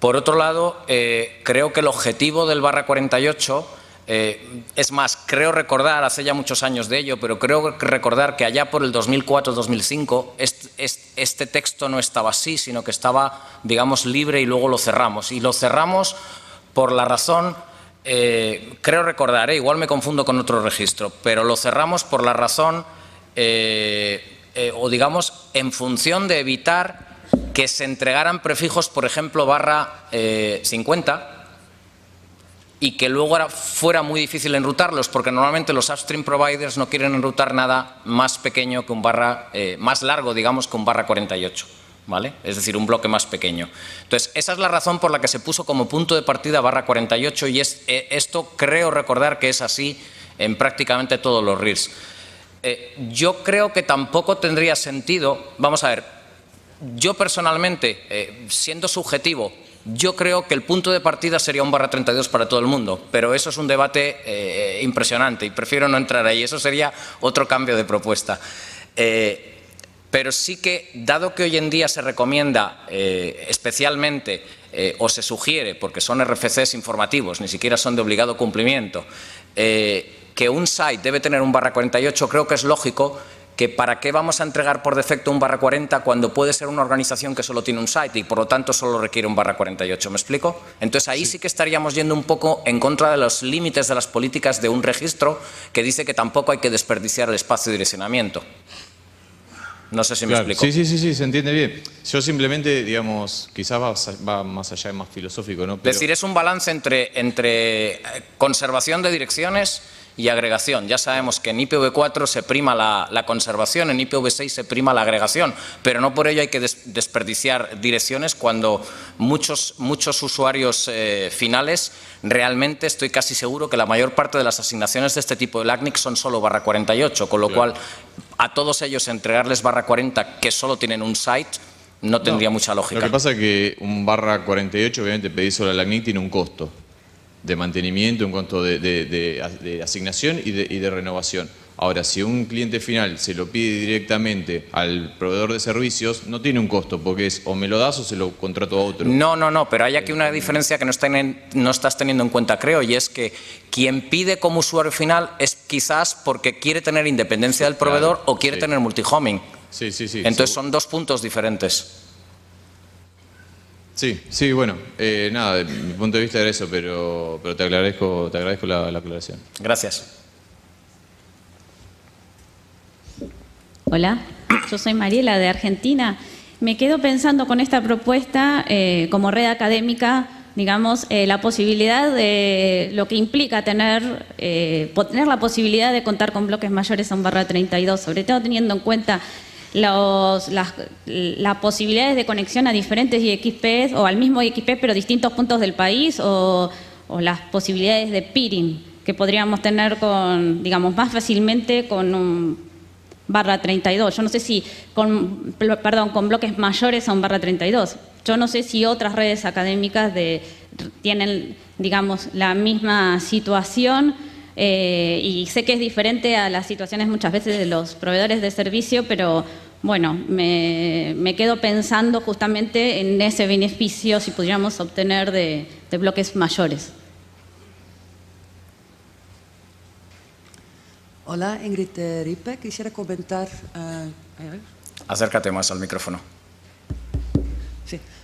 Por otro lado, eh, creo que el objetivo del barra 48 eh, es más, creo recordar, hace ya muchos años de ello, pero creo recordar que allá por el 2004-2005 este, texto no estaba así, sino que estaba, digamos, libre y luego lo cerramos. Y lo cerramos por la razón, eh, creo recordar, eh, igual me confundo con otro registro, pero lo cerramos por la razón, o digamos, en función de evitar que se entregaran prefijos, por ejemplo, barra 50, y que luego fuera muy difícil enrutarlos, porque normalmente los upstream providers no quieren enrutar nada más pequeño que un barra, eh, más largo, digamos, que un barra 48. ¿Vale? Es decir, un bloque más pequeño. Entonces, esa es la razón por la que se puso como punto de partida barra 48 y es, eh, esto creo recordar que es así en prácticamente todos los RIRs. Eh, yo creo que tampoco tendría sentido, vamos a ver, yo personalmente, siendo subjetivo, yo creo que el punto de partida sería un barra 32 para todo el mundo, pero eso es un debate eh, impresionante y prefiero no entrar ahí. Eso sería otro cambio de propuesta. Eh, pero sí que, dado que hoy en día se recomienda eh, especialmente o se sugiere, porque son RFCs informativos, ni siquiera son de obligado cumplimiento, que un site debe tener un barra 48, creo que es lógico que para qué vamos a entregar por defecto un barra 40 cuando puede ser una organización que solo tiene un site y por lo tanto solo requiere un barra 48, ¿me explico? Entonces ahí sí. que estaríamos yendo un poco en contra de los límites de las políticas de un registro que dice que tampoco hay que desperdiciar el espacio de direccionamiento. No sé si me explico. Sí, sí, sí, sí, se entiende bien. Yo simplemente, digamos, quizás va, más allá, es más filosófico, ¿no? Es decir, es un balance entre, entre eh, conservación de direcciones y agregación. Ya sabemos que en IPv4 se prima la, conservación, en IPv6 se prima la agregación, pero no por ello hay que desperdiciar direcciones cuando muchos, muchos usuarios eh, finales realmente estoy casi seguro que la mayor parte de las asignaciones de este tipo de LACNIC son solo barra 48, con lo cual a todos ellos entregarles barra 40 que solo tienen un site no tendría mucha lógica. Lo que pasa es que un barra 48 obviamente pedir solo a LACNIC tiene un costo de mantenimiento, en cuanto de, asignación y, de, renovación. Ahora, si un cliente final se lo pide directamente al proveedor de servicios, no tiene un costo, porque es o me lo das o se lo contrato a otro. No, no, no, pero hay aquí una diferencia que no, no estás teniendo en cuenta, creo, y es que quien pide como usuario final es quizás porque quiere tener independencia del proveedor o quiere tener multihoming. Sí, sí, sí. Entonces son dos puntos diferentes. Sí, sí, bueno, eh, nada, mi punto de vista era eso, pero, pero te agradezco, te agradezco la, aclaración. Gracias. Hola, yo soy Mariela de Argentina. Me quedo pensando con esta propuesta eh, como red académica, digamos, eh, la posibilidad de lo que implica tener, tener la posibilidad de contar con bloques mayores a un barra 32, sobre todo teniendo en cuenta los, las, posibilidades de conexión a diferentes IXP o al mismo IXP pero distintos puntos del país o, las posibilidades de peering que podríamos tener con, digamos, más fácilmente con un barra 32. Yo no sé si con, perdón, con bloques mayores a un barra 32. Yo no sé si otras redes académicas de, tienen, digamos, la misma situación eh, y sé que es diferente a las situaciones muchas veces de los proveedores de servicio, pero bueno, me, quedo pensando justamente en ese beneficio si pudiéramos obtener de, bloques mayores. Hola, Ingrid Ripe. Quisiera comentar... Eh, Acércate más al micrófono.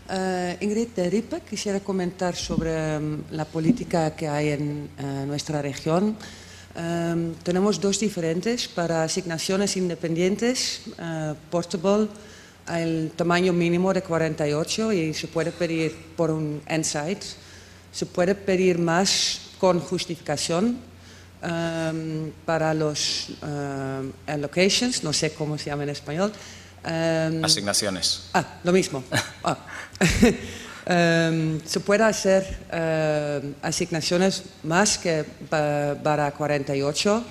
Eh, Ingrid Rippe, quisiera comentar sobre mm, la política que hay en eh, nuestra región. Em, tenemos dos diferentes para asignaciones independientes, eh, portable, el tamaño mínimo de 48 y se puede pedir por un Insight. Se puede pedir más con justificación em, para los em, allocations, no sé cómo se llama en español. Em, Asignaciones. Ah, lo mismo. <laughs> Ah. <laughs> Em, se puede hacer em, asignaciones más que pa- para 48,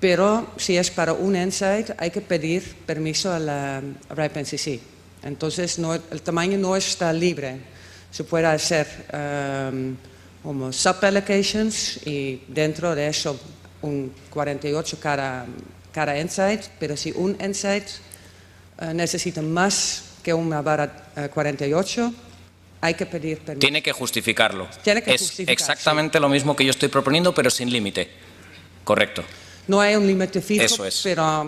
pero si es para un Insight hay que pedir permiso a la RIPE NCC. Entonces no- el tamaño no está libre. Se puede hacer em, como sub-allocations y dentro de eso un 48 cada, cada Insight, pero si un Insight eh, necesita más que una eh, 48, hay que pedir permiso. Tiene que justificarlo. Tiene que es justificar, exactamente lo mismo que yo estoy proponiendo, pero sin límite. Correcto. No hay un límite fijo, Eso es. pero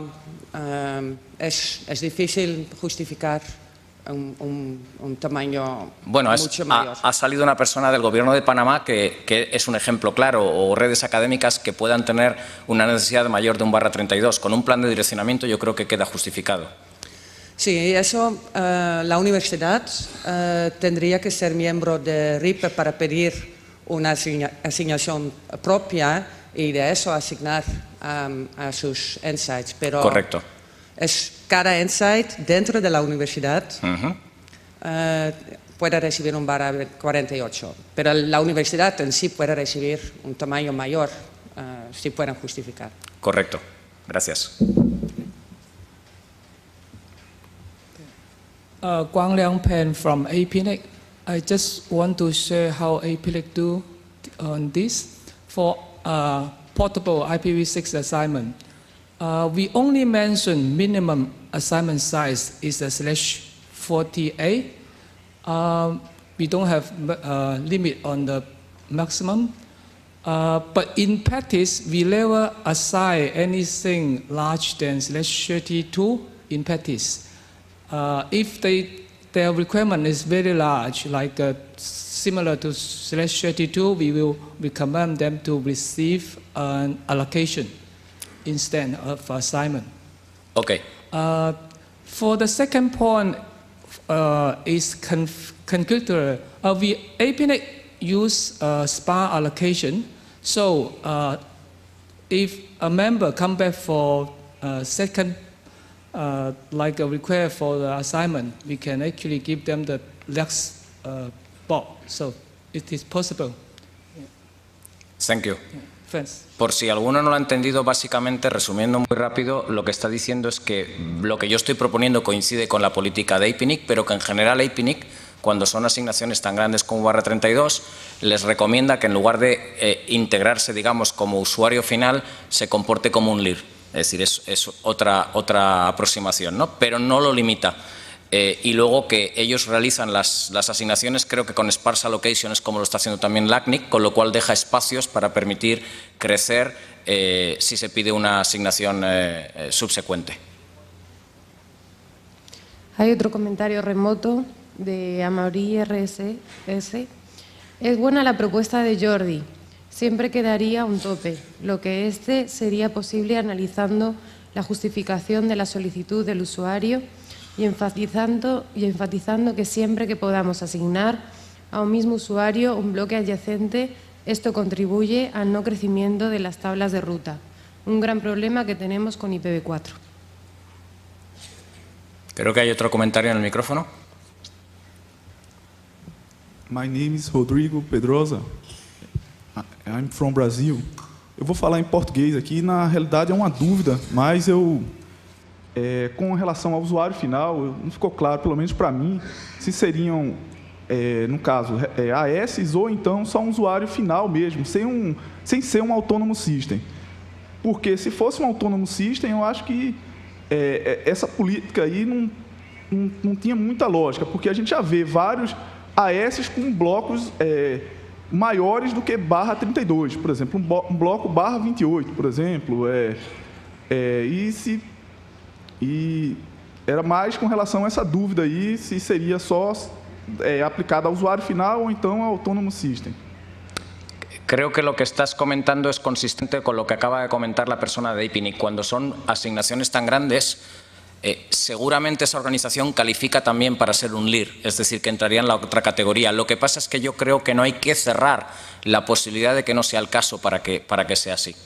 um, es, es difícil justificar un, un- un tamaño Bueno, es- mucho ha, mayor. ha salido una persona del gobierno de Panamá que, que es un ejemplo claro, o redes académicas que puedan tener una necesidad mayor de un barra 32. Con un plan de direccionamiento yo creo que queda justificado. Sí, eso eh, la universidad eh, tendría que ser miembro de RIPE para pedir una asigna- asignación propia y de eso asignar a sus insights. Pero Correcto. es cada insight dentro de la universidad eh, puede recibir un barra 48, pero la universidad en sí puede recibir un tamaño mayor si pueden justificar. Correcto. Gracias. Uh, Guang Liang from APNIC. I just want to share how APNIC do on this. For uh, portable IPv6 assignment, uh, we only mention minimum assignment size is a slash 40A. Um, we don't have uh, limit on the maximum. Uh, but in practice, we never assign anything large than slash 32 in practice. Uh, if they, their requirement is very large, like uh, similar to slash 32, we will recommend them to receive an allocation instead of assignment. Ok. Uh, for the second point uh, is configured. Uh, we APNet use uh, SPA allocation. So uh, if a member come back for uh, second, uh, like a request for the assignment, we can actually give them the next uh, block. So it is possible. Thank you. Thanks. Por si alguno no lo ha entendido, básicamente, resumiendo muy rápido, lo que está diciendo es que lo que yo estoy proponiendo coincide con la política de APNIC, pero que en general APNIC, cuando son asignaciones tan grandes como barra 32, les recomienda que en lugar de eh, integrarse, digamos, como usuario final, se comporte como un LIR. Es decir, es, es otra, otra aproximación, ¿no? pero no lo limita. Eh, y luego que ellos realizan las, las asignaciones, creo que con sparse allocations, como lo está haciendo también LACNIC, con lo cual deja espacios para permitir crecer eh, si se pide una asignación eh, subsecuente. Hay otro comentario remoto de Amaury RS. Es buena la propuesta de Jordi. Siempre quedaría un tope, lo que este sería posible analizando la justificación de la solicitud del usuario y enfatizando, y enfatizando que siempre que podamos asignar a un mismo usuario un bloque adyacente, esto contribuye al no crecimiento de las tablas de ruta, un gran problema que tenemos con IPv4. Creo que hay otro comentario en el micrófono. My name is Rodrigo Pedrosa. I- I'm from Brazil. Eu vou falar em português aqui. Na realidade é uma dúvida, mas eu, é, com relação ao usuário final, não ficou claro, pelo menos para mim, se seriam, é, no caso, é, AS ou então só um usuário final mesmo, sem, um, sem ser um autônomo system. Porque se fosse um autônomo system, eu acho que é, é, essa política aí não, não, não tinha muita lógica, porque a gente já vê vários AS com blocos é, maiores do que barra 32, por exemplo, um, bloco barra 28, por exemplo. É, é, e, se, e era mais com relação a essa dúvida aí, se seria só é, aplicada ao usuário final ou então ao Autonomous System. Creo que lo que estás comentando es consistente con lo que acaba de comentar la persona de IPINIC. Cuando son asignaciones tan grandes, eh, seguramente esa organización califica también para ser un LIR, es decir, que entraría en la otra categoría. Lo que pasa es que yo creo que no hay que cerrar la posibilidad de que no sea el caso para que, para que sea así.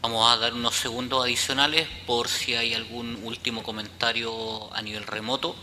Vamos a dar unos segundos adicionales por si hay algún último comentario a nivel remoto.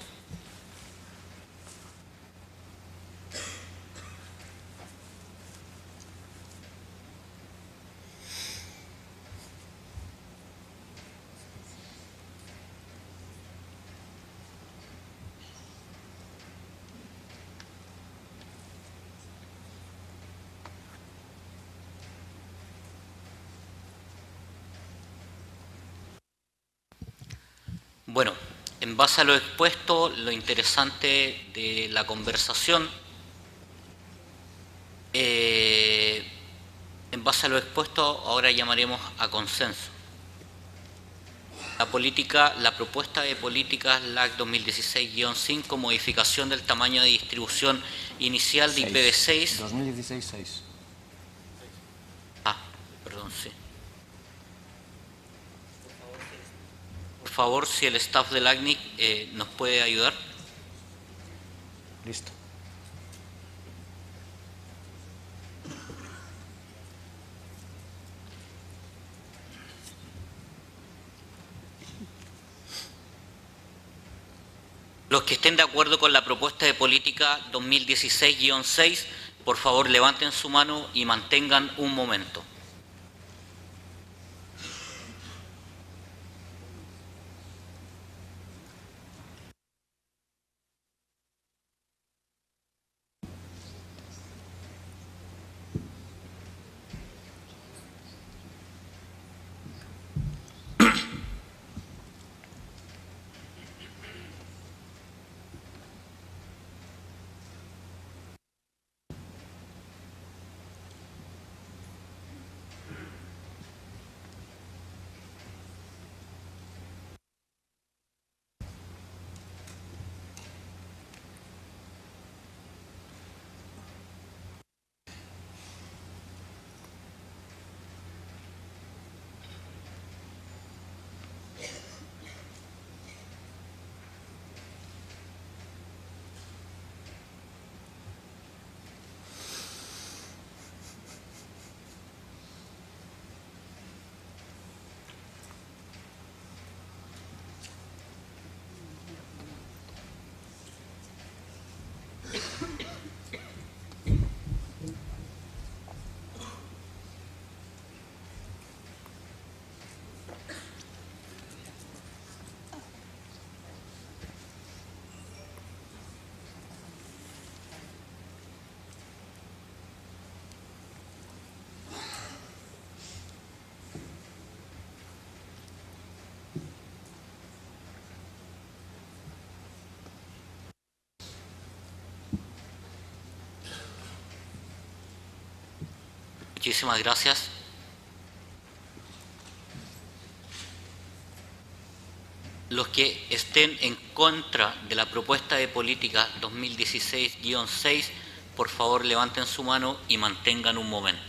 Bueno, en base a lo expuesto, lo interesante de la conversación, eh, en base a lo expuesto, ahora llamaremos a consenso. La política, la propuesta de políticas LAC 2016-5, modificación del tamaño de distribución inicial de IPv6. 2016-6. Ah, perdón, sí. Favor, si el staff del ACNIC eh, nos puede ayudar. Listo. Los que estén de acuerdo con la propuesta de política 2016-6, por favor levanten su mano y mantengan un momento. Muchísimas gracias. Los que estén en contra de la propuesta de política 2016-6, por favor levanten su mano y mantengan un momento.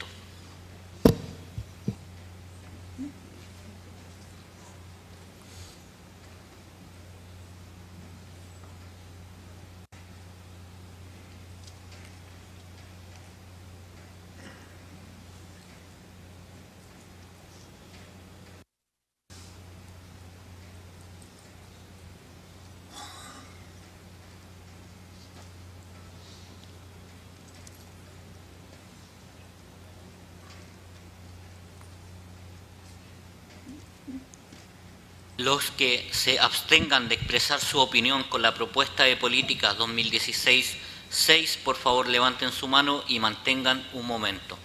Los que se abstengan de expresar su opinión con la propuesta de política 2016-6, por favor levanten su mano y mantengan un momento.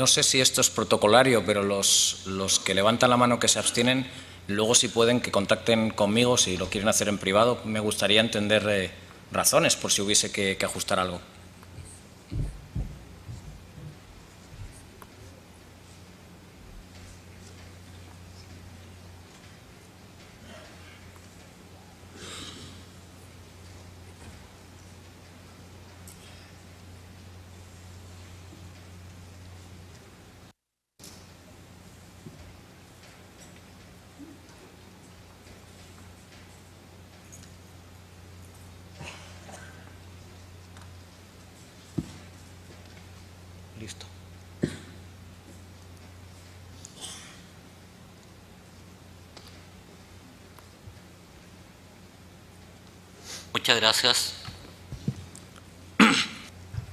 No sé si esto es protocolario, pero los, los que levantan la mano que se abstienen, luego si pueden que contacten conmigo, si lo quieren hacer en privado, me gustaría entender eh, razones por si hubiese que, que ajustar algo. Muchas gracias.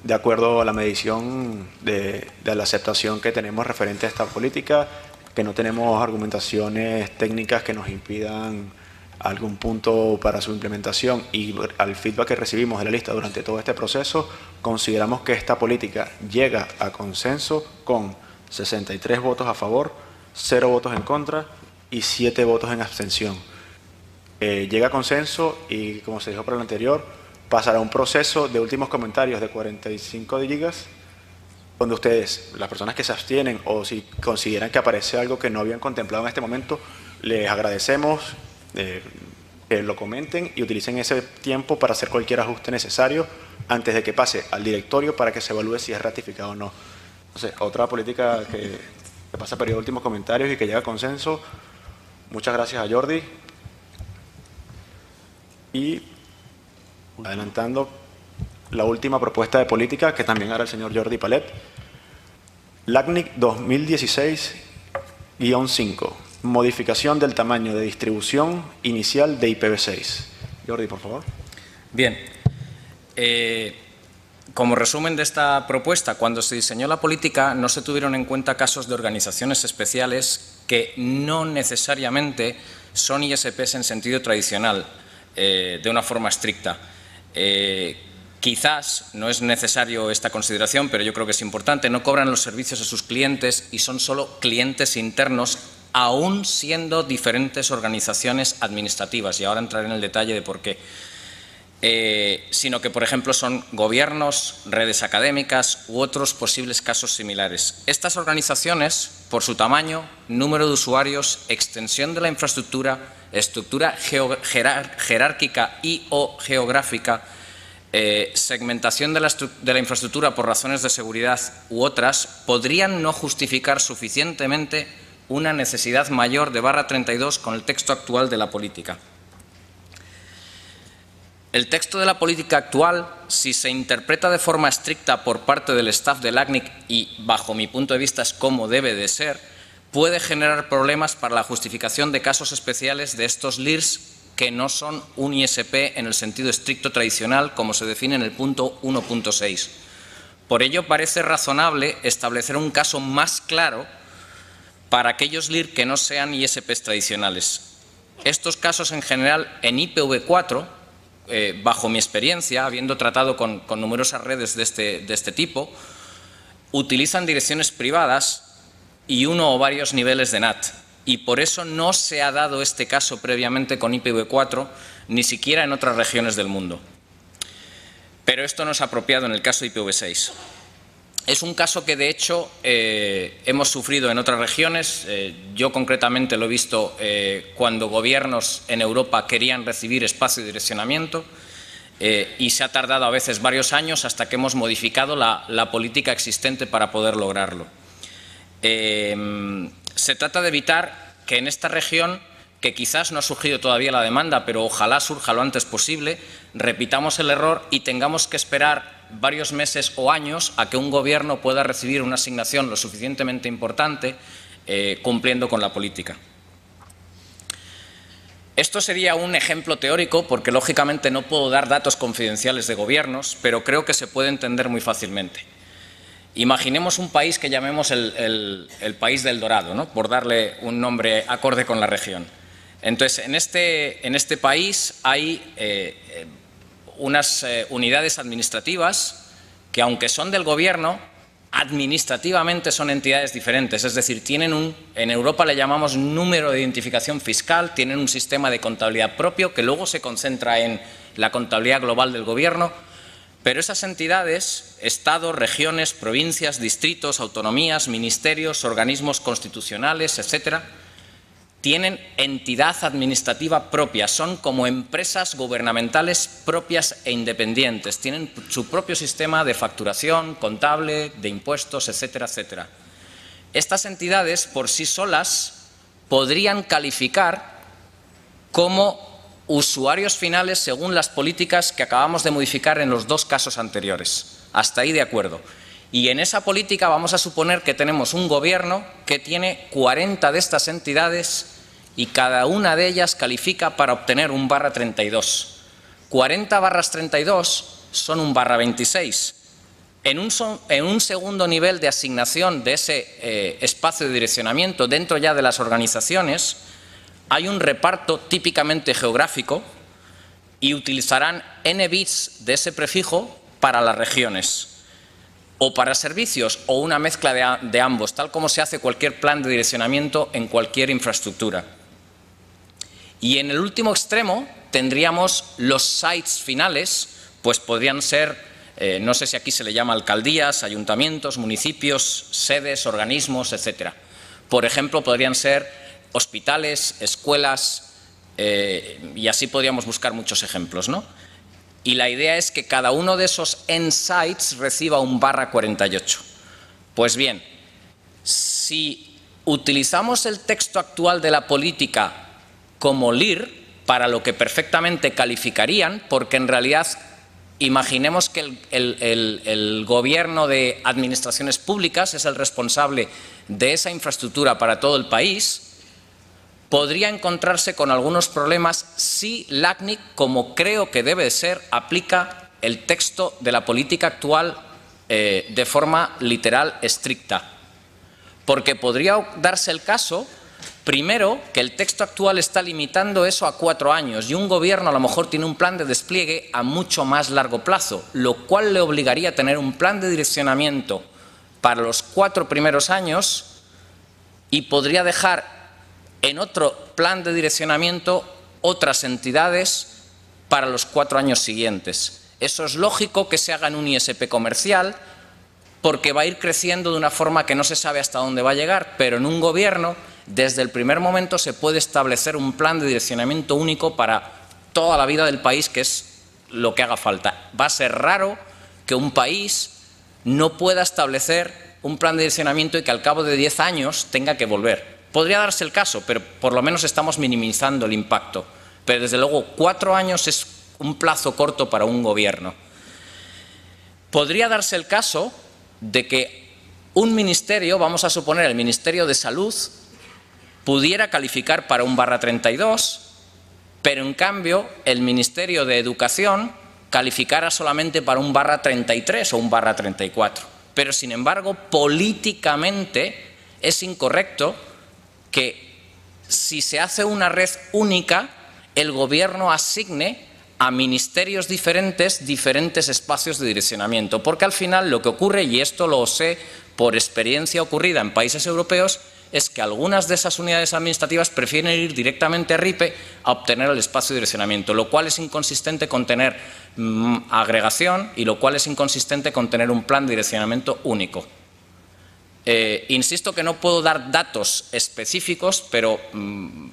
De acuerdo a la medición de, de la aceptación que tenemos referente a esta política, que no tenemos argumentaciones técnicas que nos impidan algún punto para su implementación y al feedback que recibimos de la lista durante todo este proceso, consideramos que esta política llega a consenso con 63 votos a favor, 0 votos en contra y 7 votos en abstención. Eh, llega a consenso y, como se dijo por el anterior, pasará un proceso de últimos comentarios de 45 gigas, donde ustedes, las personas que se abstienen o si consideran que aparece algo que no habían contemplado en este momento, les agradecemos eh, que lo comenten y utilicen ese tiempo para hacer cualquier ajuste necesario antes de que pase al directorio para que se evalúe si es ratificado o no. Entonces, otra política que, que pasa periodo de últimos comentarios y que llega a consenso. Muchas gracias a Jordi. Y adelantando la última propuesta de política que también hará el señor Jordi Palet. LACNIC 2016-5. Modificación del tamaño de distribución inicial de IPv6. Jordi, por favor. Bien. Eh, como resumen de esta propuesta, cuando se diseñó la política no se tuvieron en cuenta casos de organizaciones especiales que no necesariamente son ISPs en sentido tradicional, eh, de una forma estricta. Eh, quizás no es necesario esta consideración, pero yo creo que es importante, no cobran los servicios a sus clientes y son solo clientes internos aún siendo diferentes organizaciones administrativas, y ahora entraré en el detalle de por qué, eh, sino que, por ejemplo, son gobiernos, redes académicas u otros posibles casos similares. Estas organizaciones, por su tamaño, número de usuarios, extensión de la infraestructura, estructura jerárquica y o geográfica, eh, segmentación de la, de la infraestructura por razones de seguridad u otras, podrían no justificar suficientemente una necesidad mayor de barra 32 con el texto actual de la política. El texto de la política actual, si se interpreta de forma estricta por parte del staff del ACNIC y bajo mi punto de vista es como debe de ser, puede generar problemas para la justificación de casos especiales de estos LIRs que no son un ISP en el sentido estricto tradicional como se define en el punto 1.6. Por ello parece razonable establecer un caso más claro para aquellos LIR que no sean ISPs tradicionales. Estos casos en general en IPv4, eh, bajo mi experiencia, habiendo tratado con, con numerosas redes de este, de este tipo, utilizan direcciones privadas y uno o varios niveles de NAT. Y por eso no se ha dado este caso previamente con IPv4, ni siquiera en otras regiones del mundo. Pero esto no es apropiado en el caso de IPv6. Es un caso que, de hecho, eh, hemos sufrido en otras regiones. Eh, yo, concretamente, lo he visto eh, cuando gobiernos en Europa querían recibir espacio de direccionamiento y se ha tardado a veces varios años hasta que hemos modificado la, política existente para poder lograrlo. Se trata de evitar que en esta región, que quizás no ha surgido todavía la demanda, pero ojalá surja lo antes posible, repitamos el error y tengamos que esperar varios meses o años a que un gobierno pueda recibir una asignación lo suficientemente importante eh, cumpliendo con la política. Esto sería un ejemplo teórico porque lógicamente no puedo dar datos confidenciales de gobiernos, pero creo que se puede entender muy fácilmente. Imaginemos un país que llamemos el, país del Dorado, por darle un nombre acorde con la región. Entonces, en este, en este país hay eh, unas eh, unidades administrativas que, aunque son del gobierno, administrativamente son entidades diferentes, es decir, tienen un, en Europa le llamamos número de identificación fiscal, tienen un sistema de contabilidad propio que luego se concentra en la contabilidad global del gobierno, pero esas entidades, estados, regiones, provincias, distritos, autonomías, ministerios, organismos constitucionales, etcétera, tienen entidad administrativa propia, son como empresas gubernamentales propias e independientes, tienen su propio sistema de facturación, contable, de impuestos, etcétera, etcétera. Estas entidades por sí solas podrían calificar como usuarios finales según las políticas que acabamos de modificar en los dos casos anteriores. Hasta ahí de acuerdo. Y en esa política vamos a suponer que tenemos un gobierno que tiene 40 de estas entidades y cada una de ellas califica para obtener un barra 32. 40 barras 32 son un barra 26. En un, en un segundo nivel de asignación de ese eh, espacio de direccionamiento dentro ya de las organizaciones, hay un reparto típicamente geográfico y utilizarán n bits de ese prefijo para las regiones o para servicios o una mezcla de, ambos, tal como se hace cualquier plan de direccionamiento en cualquier infraestructura. Y en el último extremo tendríamos los sites finales, pues podrían ser, eh, no sé si aquí se le llama alcaldías, ayuntamientos, municipios, sedes, organismos, etc. Por ejemplo, podrían ser hospitales, escuelas, eh, y así podríamos buscar muchos ejemplos. ¿no? Y la idea es que cada uno de esos end sites reciba un barra 48. Pues bien, si utilizamos el texto actual de la política como LIR, para lo que perfectamente calificarían, porque en realidad imaginemos que el, gobierno de administraciones públicas es el responsable de esa infraestructura para todo el país, podría encontrarse con algunos problemas si LACNIC, como creo que debe ser, aplica el texto de la política actual eh, de forma literal estricta. Porque podría darse el caso, primero, que el texto actual está limitando eso a cuatro años y un gobierno a lo mejor tiene un plan de despliegue a mucho más largo plazo, lo cual le obligaría a tener un plan de direccionamiento para los cuatro primeros años y podría dejar en otro plan de direccionamiento otras entidades para los cuatro años siguientes. Eso es lógico que se haga en un ISP comercial porque va a ir creciendo de una forma que no se sabe hasta dónde va a llegar, pero en un gobierno desde el primer momento se puede establecer un plan de direccionamiento único para toda la vida del país, que es lo que haga falta. Va a ser raro que un país no pueda establecer un plan de direccionamiento y que al cabo de diez años tenga que volver. Podría darse el caso, pero por lo menos estamos minimizando el impacto. Pero desde luego, cuatro años es un plazo corto para un gobierno. Podría darse el caso de que un ministerio, vamos a suponer el Ministerio de Salud, pudiera calificar para un barra 32, pero en cambio el Ministerio de Educación calificara solamente para un barra 33 o un barra 34. Pero sin embargo, políticamente es incorrecto que si se hace una red única, el gobierno asigne a ministerios diferentes diferentes espacios de direccionamiento, porque al final lo que ocurre, y esto lo sé por experiencia ocurrida en países europeos, es que algunas de esas unidades administrativas prefieren ir directamente a RIPE a obtener el espacio de direccionamiento, lo cual es inconsistente con tener mm, agregación y lo cual es inconsistente con tener un plan de direccionamiento único. Eh, insisto que no puedo dar datos específicos, pero mm,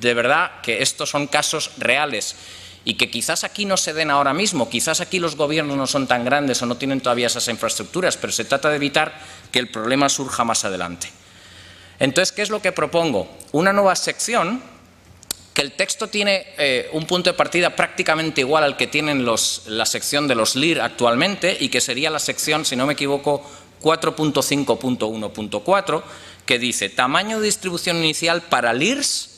de verdad que estos son casos reales y que quizás aquí no se den ahora mismo, quizás aquí los gobiernos no son tan grandes o no tienen todavía esas infraestructuras, pero se trata de evitar que el problema surja más adelante. Entonces, ¿qué es lo que propongo? Una nueva sección que el texto tiene eh, un punto de partida prácticamente igual al que tienen la sección de los LIR actualmente y que sería la sección, si no me equivoco, 4.5.1.4 que dice tamaño de distribución inicial para LIRS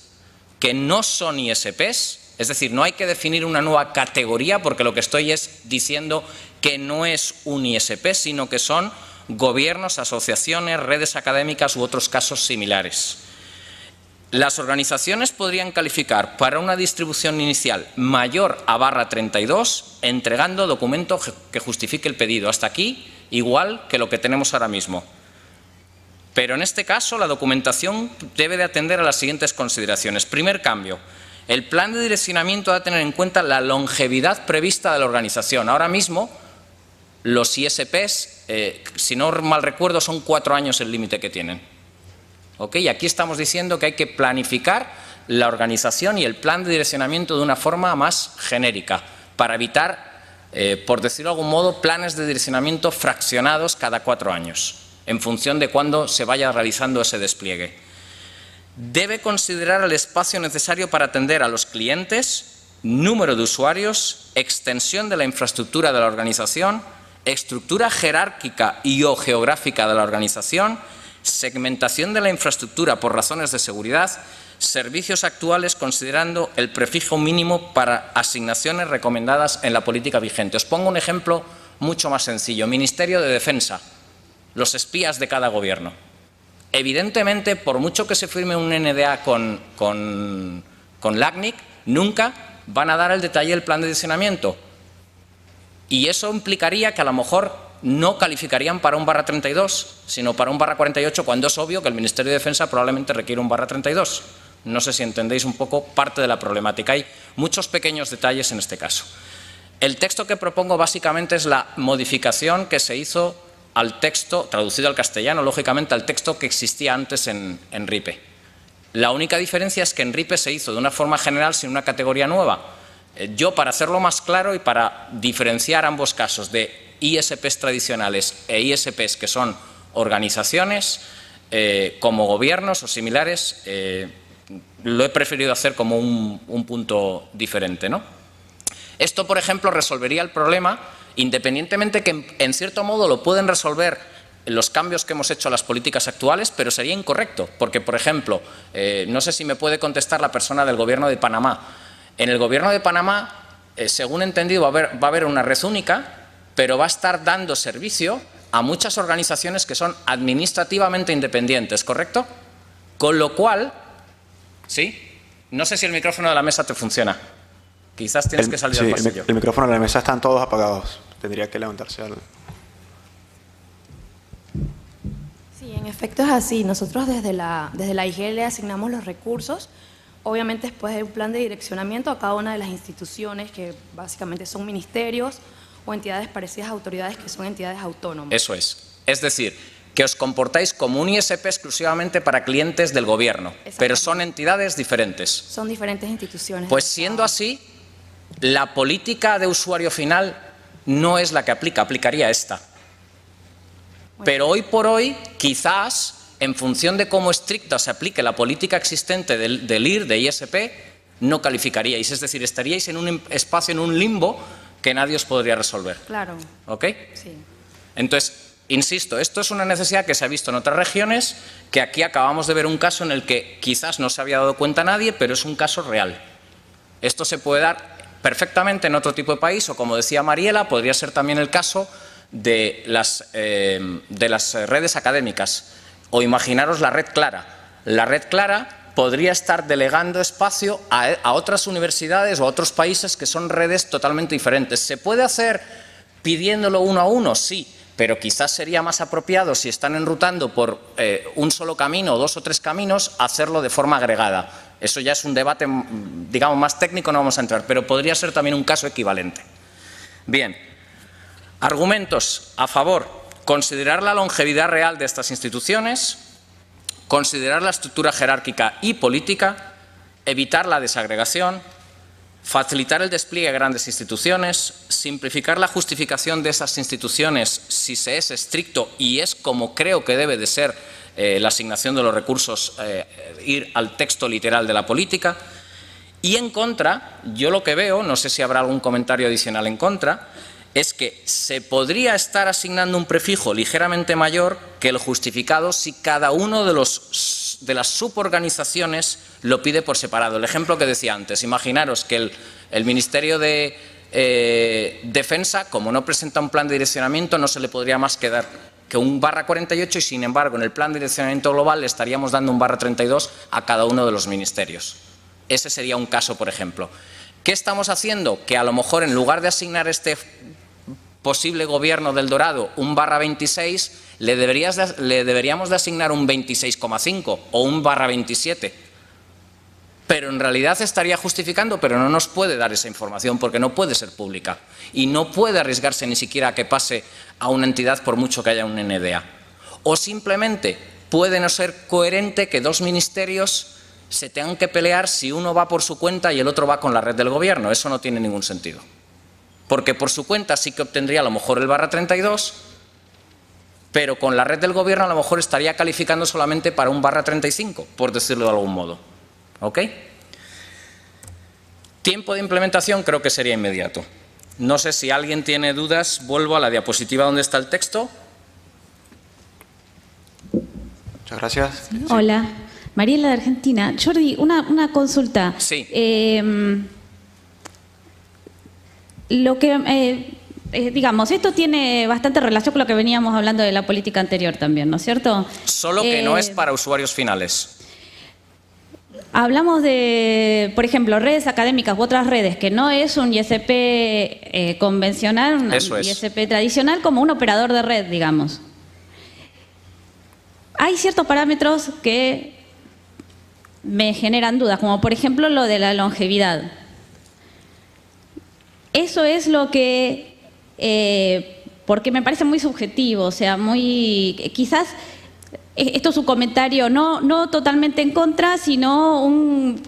que no son ISPs, es decir, no hay que definir una nueva categoría porque lo que estoy es diciendo que no es un ISP, sino que son gobiernos, asociaciones, redes académicas u otros casos similares. Las organizaciones podrían calificar para una distribución inicial mayor a barra 32 entregando documento que justifique el pedido. Hasta aquí igual que lo que tenemos ahora mismo. Pero en este caso la documentación debe de atender a las siguientes consideraciones. Primer cambio, el plan de direccionamiento ha de tener en cuenta la longevidad prevista de la organización. Ahora mismo los ISPs, eh, si no mal recuerdo, son cuatro años el límite que tienen. ¿Ok? Y aquí estamos diciendo que hay que planificar la organización y el plan de direccionamiento de una forma más genérica para evitar, eh, por decirlo de algún modo, planes de direccionamiento fraccionados cada cuatro años en función de cuándo se vaya realizando ese despliegue. Debe considerar el espacio necesario para atender a los clientes, número de usuarios, extensión de la infraestructura de la organización, estructura jerárquica y o geográfica de la organización, segmentación de la infraestructura por razones de seguridad, servicios actuales considerando el prefijo mínimo para asignaciones recomendadas en la política vigente. Os pongo un ejemplo mucho más sencillo. Ministerio de Defensa los espías de cada gobierno. Evidentemente, por mucho que se firme un NDA con, con, con LACNIC, nunca van a dar el detalle del plan de diseñamiento. Y eso implicaría que a lo mejor no calificarían para un barra 32, sino para un barra 48, cuando es obvio que el Ministerio de Defensa probablemente requiere un barra 32. No sé si entendéis un poco parte de la problemática. Hay muchos pequeños detalles en este caso. El texto que propongo básicamente es la modificación que se hizo al texto, traducido al castellano, lógicamente al texto que existía antes en, RIPE. La única diferencia es que en RIPE se hizo de una forma general sin una categoría nueva. Eh, yo, para hacerlo más claro y para diferenciar ambos casos de ISPs tradicionales e ISPs que son organizaciones, eh, como gobiernos o similares, eh, lo he preferido hacer como un, un punto diferente. Esto, por ejemplo, resolvería el problema independientemente que en cierto modo lo pueden resolver los cambios que hemos hecho a las políticas actuales, pero sería incorrecto, porque, por ejemplo, no sé si me puede contestar la persona del Gobierno de Panamá. En el Gobierno de Panamá, eh, según he entendido, va a, haber, va a haber una red única, pero va a estar dando servicio a muchas organizaciones que son administrativamente independientes, ¿correcto? Con lo cual, ¿sí? No sé si el micrófono de la mesa te funciona. Quizás tienes que salir al pasillo. El, micrófono de la mesa están todos apagados. Tendría que levantarse algo. Sí, en efecto es así. Nosotros desde la, desde la IG le asignamos los recursos. Obviamente después de un plan de direccionamiento a cada una de las instituciones que básicamente son ministerios o entidades parecidas a autoridades que son entidades autónomas. Eso es. Es decir, que os comportáis como un ISP exclusivamente para clientes del gobierno, pero son entidades diferentes. Son diferentes instituciones. Pues siendo así, la política de usuario final no es la que aplica, aplicaría esta. Pero hoy por hoy, quizás, en función de cómo estricta se aplique la política existente del, IR, de ISP, no calificaríais. Es decir, estaríais en un espacio, en un limbo que nadie os podría resolver. Claro. ¿Ok? Sí. Entonces, insisto, esto es una necesidad que se ha visto en otras regiones, que aquí acabamos de ver un caso en el que quizás no se había dado cuenta nadie, pero es un caso real. Esto se puede dar perfectamente en otro tipo de país o, como decía Mariela, podría ser también el caso de las, eh, de las redes académicas. O imaginaros la red clara. La red clara podría estar delegando espacio a, otras universidades o a otros países que son redes totalmente diferentes. ¿Se puede hacer pidiéndolo uno a uno? Sí, pero quizás sería más apropiado, si están enrutando por eh, un solo camino dos o tres caminos, hacerlo de forma agregada. Eso ya es un debate, mm, digamos, más técnico, no vamos a entrar, pero podría ser también un caso equivalente. Bien, argumentos a favor. Considerar la longevidad real de estas instituciones, considerar la estructura jerárquica y política, evitar la desagregación, facilitar el despliegue de grandes instituciones, simplificar la justificación de esas instituciones si se es estricto y es como creo que debe de ser eh, la asignación de los recursos, eh, ir al texto literal de la política. Y en contra, yo lo que veo, no sé si habrá algún comentario adicional en contra, es que se podría estar asignando un prefijo ligeramente mayor que el justificado si cada uno de, los, de las suborganizaciones lo pide por separado. El ejemplo que decía antes, imaginaros que el, Ministerio de eh, Defensa, como no presenta un plan de direccionamiento, no se le podría más quedar que un barra 48 y sin embargo en el plan de direccionamiento global le estaríamos dando un barra 32 a cada uno de los ministerios. Ese sería un caso, por ejemplo. ¿Qué estamos haciendo? Que a lo mejor en lugar de asignar este posible gobierno del Dorado un barra 26, le, deberías le deberíamos de asignar un 26,5 o un barra 27. Pero en realidad estaría justificando, pero no nos puede dar esa información porque no puede ser pública. Y no puede arriesgarse ni siquiera a que pase a una entidad por mucho que haya un NDA. O simplemente puede no ser coherente que dos ministerios se tengan que pelear si uno va por su cuenta y el otro va con la red del gobierno. Eso no tiene ningún sentido. Porque por su cuenta sí que obtendría a lo mejor el barra 32, pero con la red del gobierno a lo mejor estaría calificando solamente para un barra 35, por decirlo de algún modo. ¿Ok? Tiempo de implementación creo que sería inmediato. No sé si alguien tiene dudas, vuelvo a la diapositiva donde está el texto. Muchas gracias. Hola. Mariela de Argentina. Jordi, una, consulta. Sí. Em, lo que, eh, eh, digamos, esto tiene bastante relación con lo que veníamos hablando de la política anterior también, ¿no es cierto? Solo que no Eh, es para usuarios finales. Hablamos de, por ejemplo, redes académicas u otras redes, que no es un ISP eh, convencional, un Eso es. ISP tradicional, como un operador de red, digamos. Hay ciertos parámetros que me generan dudas, como por ejemplo lo de la longevidad. Eso es lo que, eh, porque me parece muy subjetivo, o sea, muy, quizás eh, esto es un comentario no, no totalmente en contra, sino un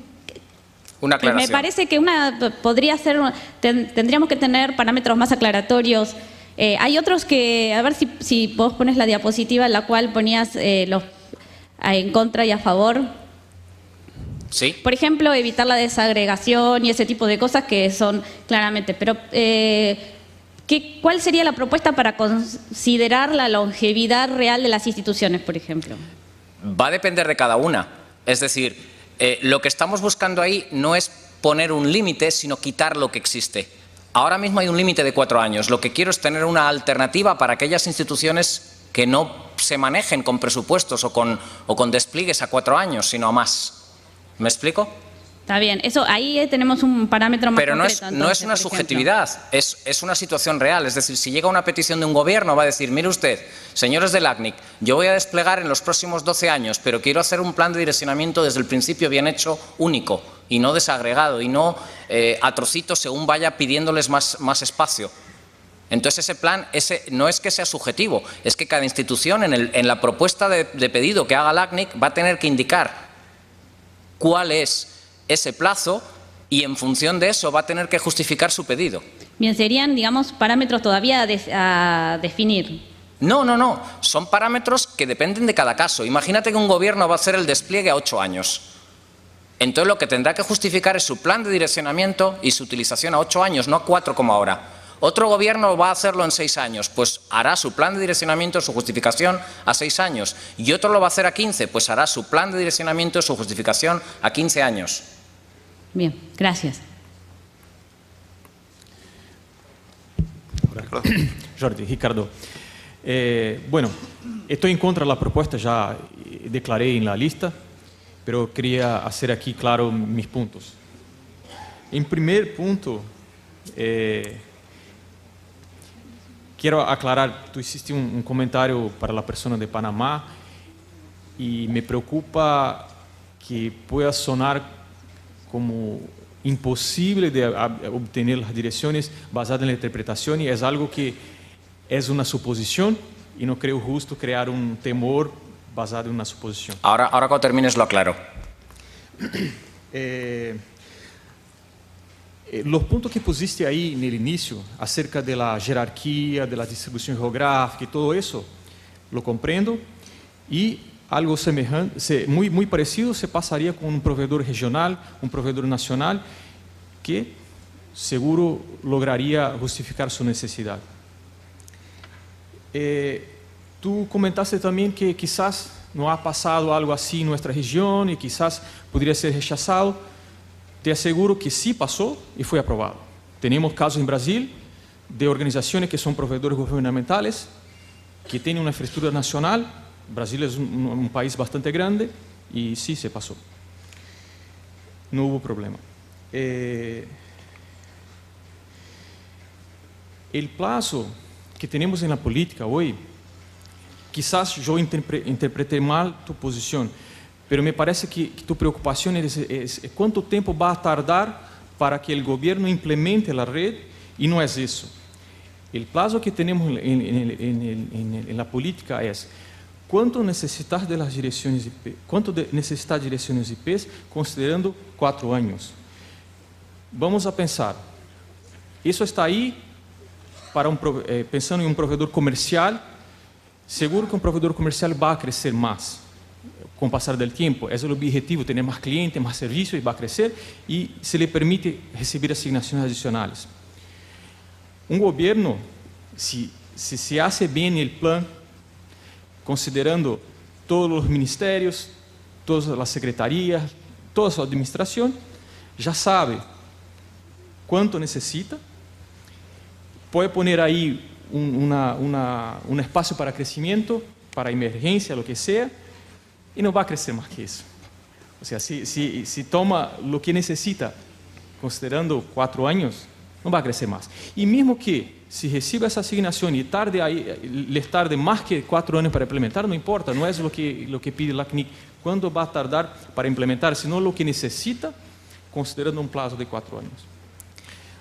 Una que me aclaración. parece que una podría ser, ten- tendríamos que tener parámetros más aclaratorios. Eh, hay otros que, a ver si, si vos pones la diapositiva en la cual ponías eh, los en contra y a favor. Sí. Por ejemplo, evitar la desagregación y ese tipo de cosas que son claramente. Pero, eh, ¿qué, ¿cuál sería la propuesta para considerar la longevidad real de las instituciones, por ejemplo? Va a depender de cada una. Es decir, eh, lo que estamos buscando ahí no es poner un límite, sino quitar lo que existe. Ahora mismo hay un límite de cuatro años. Lo que quiero es tener una alternativa para aquellas instituciones que no se manejen con presupuestos o con, o con despliegues a cuatro años, sino a más. ¿Me explico? Está bien, eso ahí eh, tenemos un parámetro más Pero no es, no es una subjetividad, es, es una situación real. Es decir, si llega una petición de un gobierno, va a decir, mire usted, señores del ACNIC, yo voy a desplegar en los próximos 12 años, pero quiero hacer un plan de direccionamiento desde el principio bien hecho, único, y no desagregado, y no eh, a trocitos según vaya pidiéndoles más, más espacio. Entonces ese plan ese, no es que sea subjetivo, es que cada institución en, el- en la propuesta de, de pedido que haga el ACNIC va a tener que indicar cuál es ese plazo y en función de eso va a tener que justificar su pedido. Bien, serían, digamos, parámetros todavía a, des- a definir. No, no, no, son parámetros que dependen de cada caso. Imagínate que un gobierno va a hacer el despliegue a ocho años. Entonces lo que tendrá que justificar es su plan de direccionamiento y su utilización a ocho años, no a cuatro como ahora. Otro gobierno va a hacerlo en seis años, pues hará su plan de direccionamiento, su justificación a seis años. Y otro lo va a hacer a 15, pues hará su plan de direccionamiento, su justificación a 15 años. Bien, gracias. <coughs> Jordi, Ricardo. Eh, bueno, estoy en contra de la propuesta, ya eh, declaré en la lista, pero quería hacer aquí claro mis puntos. En primer punto, eh, quiero aclarar, tú hiciste un, un comentario para la persona de Panamá y me preocupa que pueda sonar como imposible de a- obtener las direcciones basadas en la interpretación y es algo que es una suposición y no creo justo crear un temor basado en una suposición. Ahora, ahora cuando termines lo aclaro. Eh, los puntos que pusiste ahí en el inicio acerca de la jerarquía, de la geográfica y todo eso, lo comprendo y algo semejante, se- muy, muy parecido se pasaría con un proveedor regional, un proveedor nacional que seguro lograría justificar su necesidad. Eh, comentaste también que quizás no ha pasado algo así en nuestra región y quizás podría ser rechazado. Te aseguro que sí pasó y fue aprobado. Tenemos casos en Brasil de organizaciones que son proveedores gubernamentales, que tienen una infraestructura nacional. Brasil es un, un- país bastante grande y sí se pasó. No hubo problema. Eh, el plazo que tenemos en la política hoy, quizás yo interpre, interpreté mal tu posición, pero me parece que, que tu preocupación es, es, es, cuánto tiempo va a tardar para que el gobierno implemente la red y no es eso. El plazo que en la política es cuánto necesitas de direcciones IP, cuánto de, necesitas de direcciones IPs considerando cuatro años. Vamos a pensar, isso está aí para um, eh, pensando em um provedor comercial, seguro que um provedor comercial vai crescer mais com o passar do tempo. É o objetivo, ter mais clientes, mais serviços e vai crescer e se lhe permite receber asignações adicionais. Um governo, se se, hace bem o plano, considerando todos os ministérios, todas as secretarias, toda a sua administração, já sabe quanto necessita, pode poner uma, uma, um espaço para crescimento, para emergência, o que seja, e não vai crescer mais que isso. Ou seja, se, se, se toma o que necessita, considerando quatro anos, não vai crescer mais. E mesmo que se receba essa asignação e tarde aí, les tarde mais que quatro anos para implementar, não importa, não é o que, o que la CNIC, quando vai tardar para implementar, senão o que necessita, considerando um prazo de quatro anos.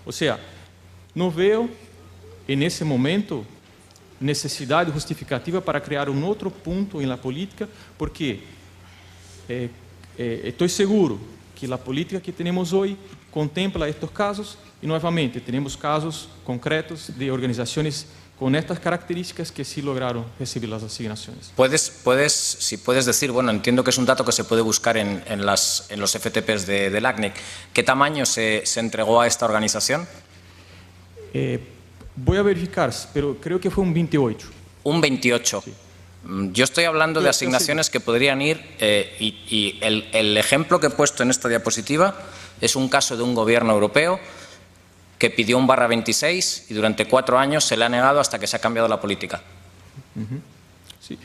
Ou seja, não vejo, nesse momento, necessidade justificativa para criar um outro ponto em la política, porque eh, eh, estou seguro que a política que temos hoje contempla estes casos e, novamente, temos casos concretos de organizações con estas características que sí lograron recibir las asignaciones. ¿Puedes, puedes, si puedes decir, bueno, entiendo que es un dato que se puede buscar en, en, las, en los FTPs de, del ACNIC, ¿qué tamaño se, se entregó a esta organización? Eh, voy a verificar, pero creo que fue un 28. Un 28. Sí. Mm, yo estoy hablando de asignaciones que podrían ir, eh, y, y el, el ejemplo que he puesto en esta diapositiva es un caso de un gobierno europeo que pidió un barra 26 y durante cuatro años se le ha negado hasta que se ha cambiado la política. Uh -huh. sí.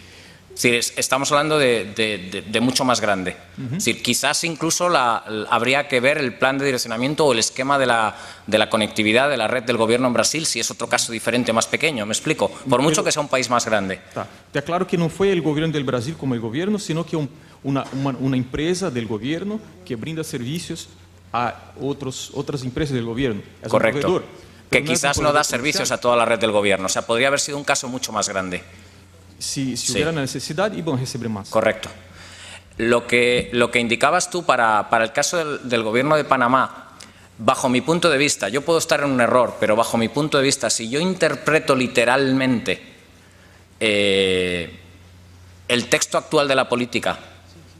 Es decir, estamos hablando de, de, de, de mucho más grande. Uh -huh. es decir, quizás incluso la, habría que ver el plan de direccionamiento o el esquema de la, de la conectividad de la red del gobierno en Brasil, si es otro caso diferente, más pequeño. ¿Me explico? Por mucho que sea un país más grande. Tá. Te aclaro que no fue el gobierno del Brasil como el gobierno, sino que un, una, una, una empresa del gobierno que brinda servicios a otros, otras empresas del gobierno. Es Correcto. Un que quizás no da servicios a toda la red del gobierno. O sea, podría haber sido un caso mucho más grande. Si, si sí. hubiera necesidad, iban a recibir más. Correcto. Lo que, lo que indicabas tú para, para el caso del, del gobierno de Panamá, bajo mi punto de vista, yo puedo estar en un error, pero bajo mi punto de vista, si yo interpreto literalmente eh, el texto actual de la política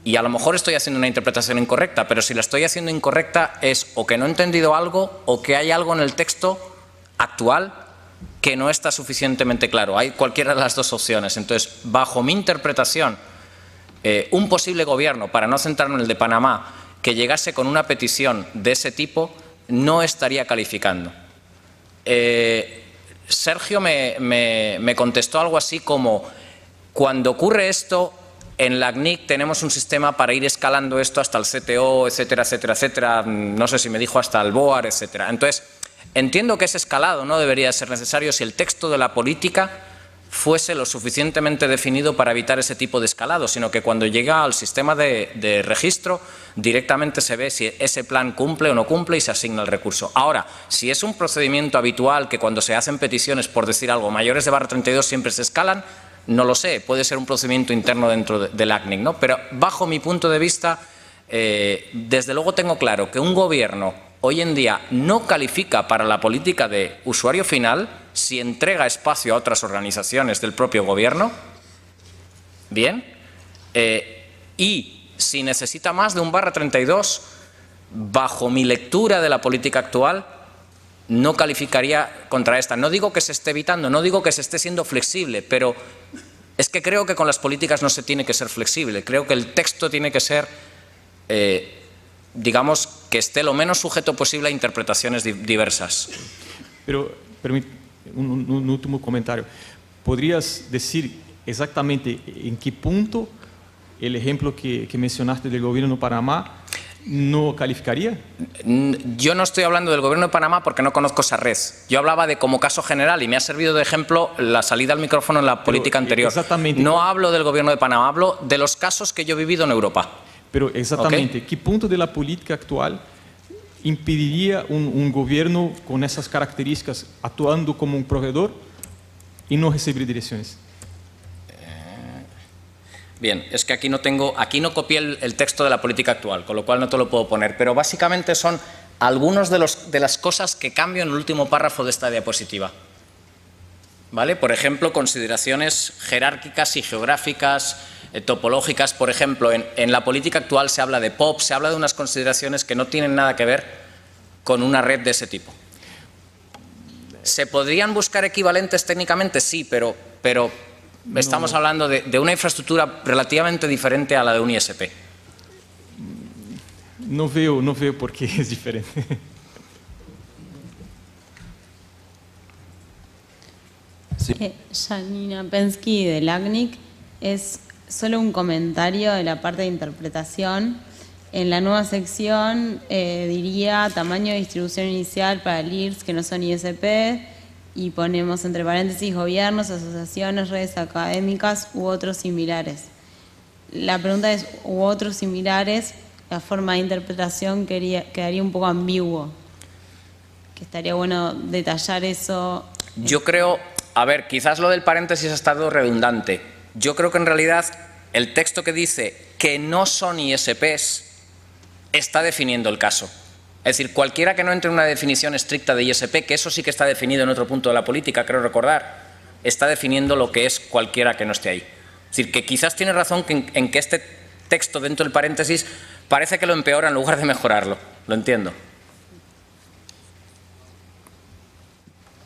y a lo mejor estoy haciendo una interpretación incorrecta, pero si la estoy haciendo incorrecta es o que no he entendido algo o que hay algo en el texto actual que no está suficientemente claro. Hay cualquiera de las dos opciones. Entonces, bajo mi interpretación, eh, un posible gobierno, para no centrarnos en el de Panamá, que llegase con una petición de ese tipo, no estaría calificando. Eh, Sergio me, me, me contestó algo así como, cuando ocurre esto, en la CNIC tenemos un sistema para ir escalando esto hasta el CTO, etcétera, etcétera, etcétera. No sé si me dijo hasta el BOAR, etcétera. Entonces, entiendo que ese escalado no debería ser necesario si el texto de la política fuese lo suficientemente definido para evitar ese tipo de escalado, sino que cuando llega al sistema de, registro directamente se ve si ese plan cumple o no cumple y se asigna el recurso. Ahora, si es un procedimiento habitual que cuando se hacen peticiones, por decir algo, mayores de barra 32 siempre se escalan, no lo sé, puede ser un procedimiento interno dentro de, del ACNIC, ¿no? Pero bajo mi punto de vista, eh, desde luego tengo claro que un gobierno hoy en día no califica para la política de usuario final si entrega espacio a otras organizaciones del propio gobierno, bien, eh, y si necesita más de un barra 32, bajo mi lectura de la política actual, no calificaría contra esta. No digo que se esté evitando, no digo que se esté siendo flexible, pero es que creo que con las políticas no se tiene que ser flexible. Creo que el texto tiene que ser, eh, digamos, que esté lo menos sujeto posible a interpretaciones di diversas. Pero, un, un, último comentario. ¿Podrías decir exactamente en qué punto el ejemplo que, que mencionaste del gobierno de Panamá no calificaría? Yo no estoy hablando del gobierno de Panamá porque no conozco esa red. Yo hablaba de como caso general y me ha servido de ejemplo la salida al micrófono en la política anterior. Exactamente. No hablo del gobierno de Panamá, hablo de los casos que yo he vivido en Europa. Pero exactamente, ¿qué punto de la política actual impediría un, un gobierno con esas características actuando como un proveedor y no recibir direcciones? Bien, es que aquí no tengo, aquí no copié el, el, texto de la política actual, con lo cual no te lo puedo poner, pero básicamente son algunos de, los, de las cosas que cambio en el último párrafo de esta diapositiva. ¿Vale? Por ejemplo, consideraciones jerárquicas y geográficas, eh, topológicas. Por ejemplo, en, en la política actual se habla de POP, se habla de unas consideraciones que no tienen nada que ver con una red de ese tipo. ¿Se podrían buscar equivalentes técnicamente? Sí, pero, pero Estamos hablando de, de, una infraestructura relativamente diferente a la de un ISP. No veo, no veo por qué es diferente. Sí. Eh, Janina Pensky del ACNIC es solo un comentario de la parte de interpretación. En la nueva sección eh, diría tamaño de distribución inicial para LIRS que no son ISP y ponemos entre paréntesis gobiernos, asociaciones, redes académicas u otros similares. La pregunta es, u otros similares, la forma de interpretación quería, quedaría un poco ambiguo. Que estaría bueno detallar eso. Yo creo, a ver, quizás lo del paréntesis ha estado redundante. Yo creo que en realidad el texto que dice que no son ISPs está definiendo el caso. Es decir, cualquiera que no entre en una definición estricta de ISP, que eso sí que está definido en otro punto de la política, creo recordar, está definiendo lo que es cualquiera que no esté ahí. Es decir, que quizás tiene razón en que este texto dentro del paréntesis parece que lo empeora en lugar de mejorarlo. Lo entiendo.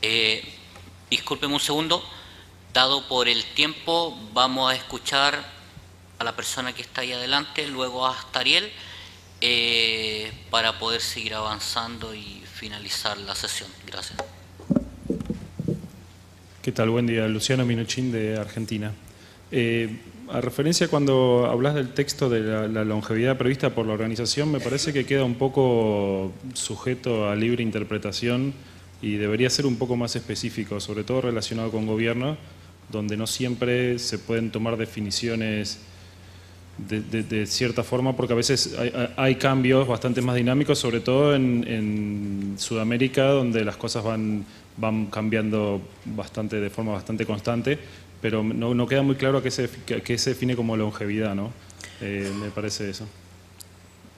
Eh, discúlpeme un segundo. Dado por el tiempo, vamos a escuchar a la persona que está ahí adelante, luego a Ariel. Eh, para poder seguir avanzando y finalizar la sesión. Gracias. ¿Qué tal? Buen día. Luciano Minuchin de Argentina. Eh, a referencia cuando hablas del texto de la, la, longevidad prevista por la organización, me parece que queda un poco sujeto a libre interpretación y debería ser un poco más específico, sobre todo relacionado con gobierno, donde no siempre se pueden tomar definiciones de, cierta forma, porque a veces hay, cambios bastante más dinámicos, sobre todo en, Sudamérica, donde las cosas van, van cambiando bastante, de forma bastante constante, pero no, no queda muy claro a qué se, qué se define como longevidad, ¿no? Eh, me parece eso.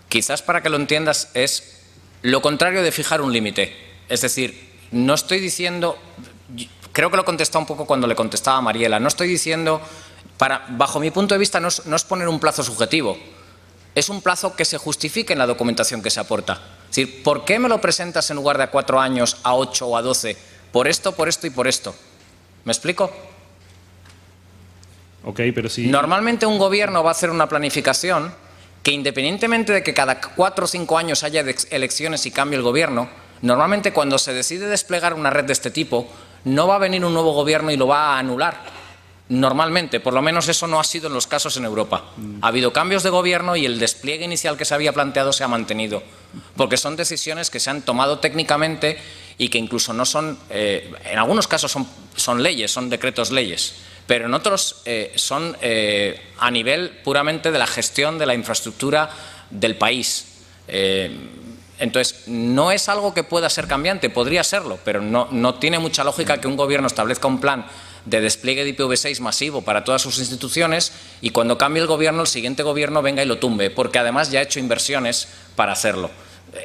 Quizás para que lo entiendas es lo contrario de fijar un límite. Es decir, no estoy diciendo, creo que lo contestaba un poco cuando le contestaba a Mariela, no estoy diciendo para, bajo mi punto de vista, no es, no es, poner un plazo subjetivo, es un plazo que se justifique en la documentación que se aporta. Es decir, ¿por qué me lo presentas en lugar de a cuatro años, a ocho o a doce? Por esto, por esto y por esto. ¿Me explico? Ok, pero sí. Normalmente un gobierno va a hacer una planificación que independientemente de que cada cuatro o cinco años haya elecciones y cambie el gobierno, normalmente cuando se decide desplegar una red de este tipo, no va a venir un nuevo gobierno y lo va a anular Normalmente, por lo menos eso no ha sido en los casos en Europa. Ha habido cambios de gobierno y el despliegue inicial que se había planteado se ha mantenido, porque son decisiones que se han tomado técnicamente y que incluso no son, eh, en algunos casos son, son, leyes, son decretos leyes, pero en otros eh, son eh, a nivel puramente de la gestión de la infraestructura del país. Entonces, no es algo que pueda ser cambiante, podría serlo, pero no, no tiene mucha lógica que un gobierno establezca un plan de despliegue de IPv6 masivo para todas sus instituciones y cuando cambie el gobierno, el siguiente gobierno venga y lo tumbe, porque además ya ha hecho inversiones para hacerlo.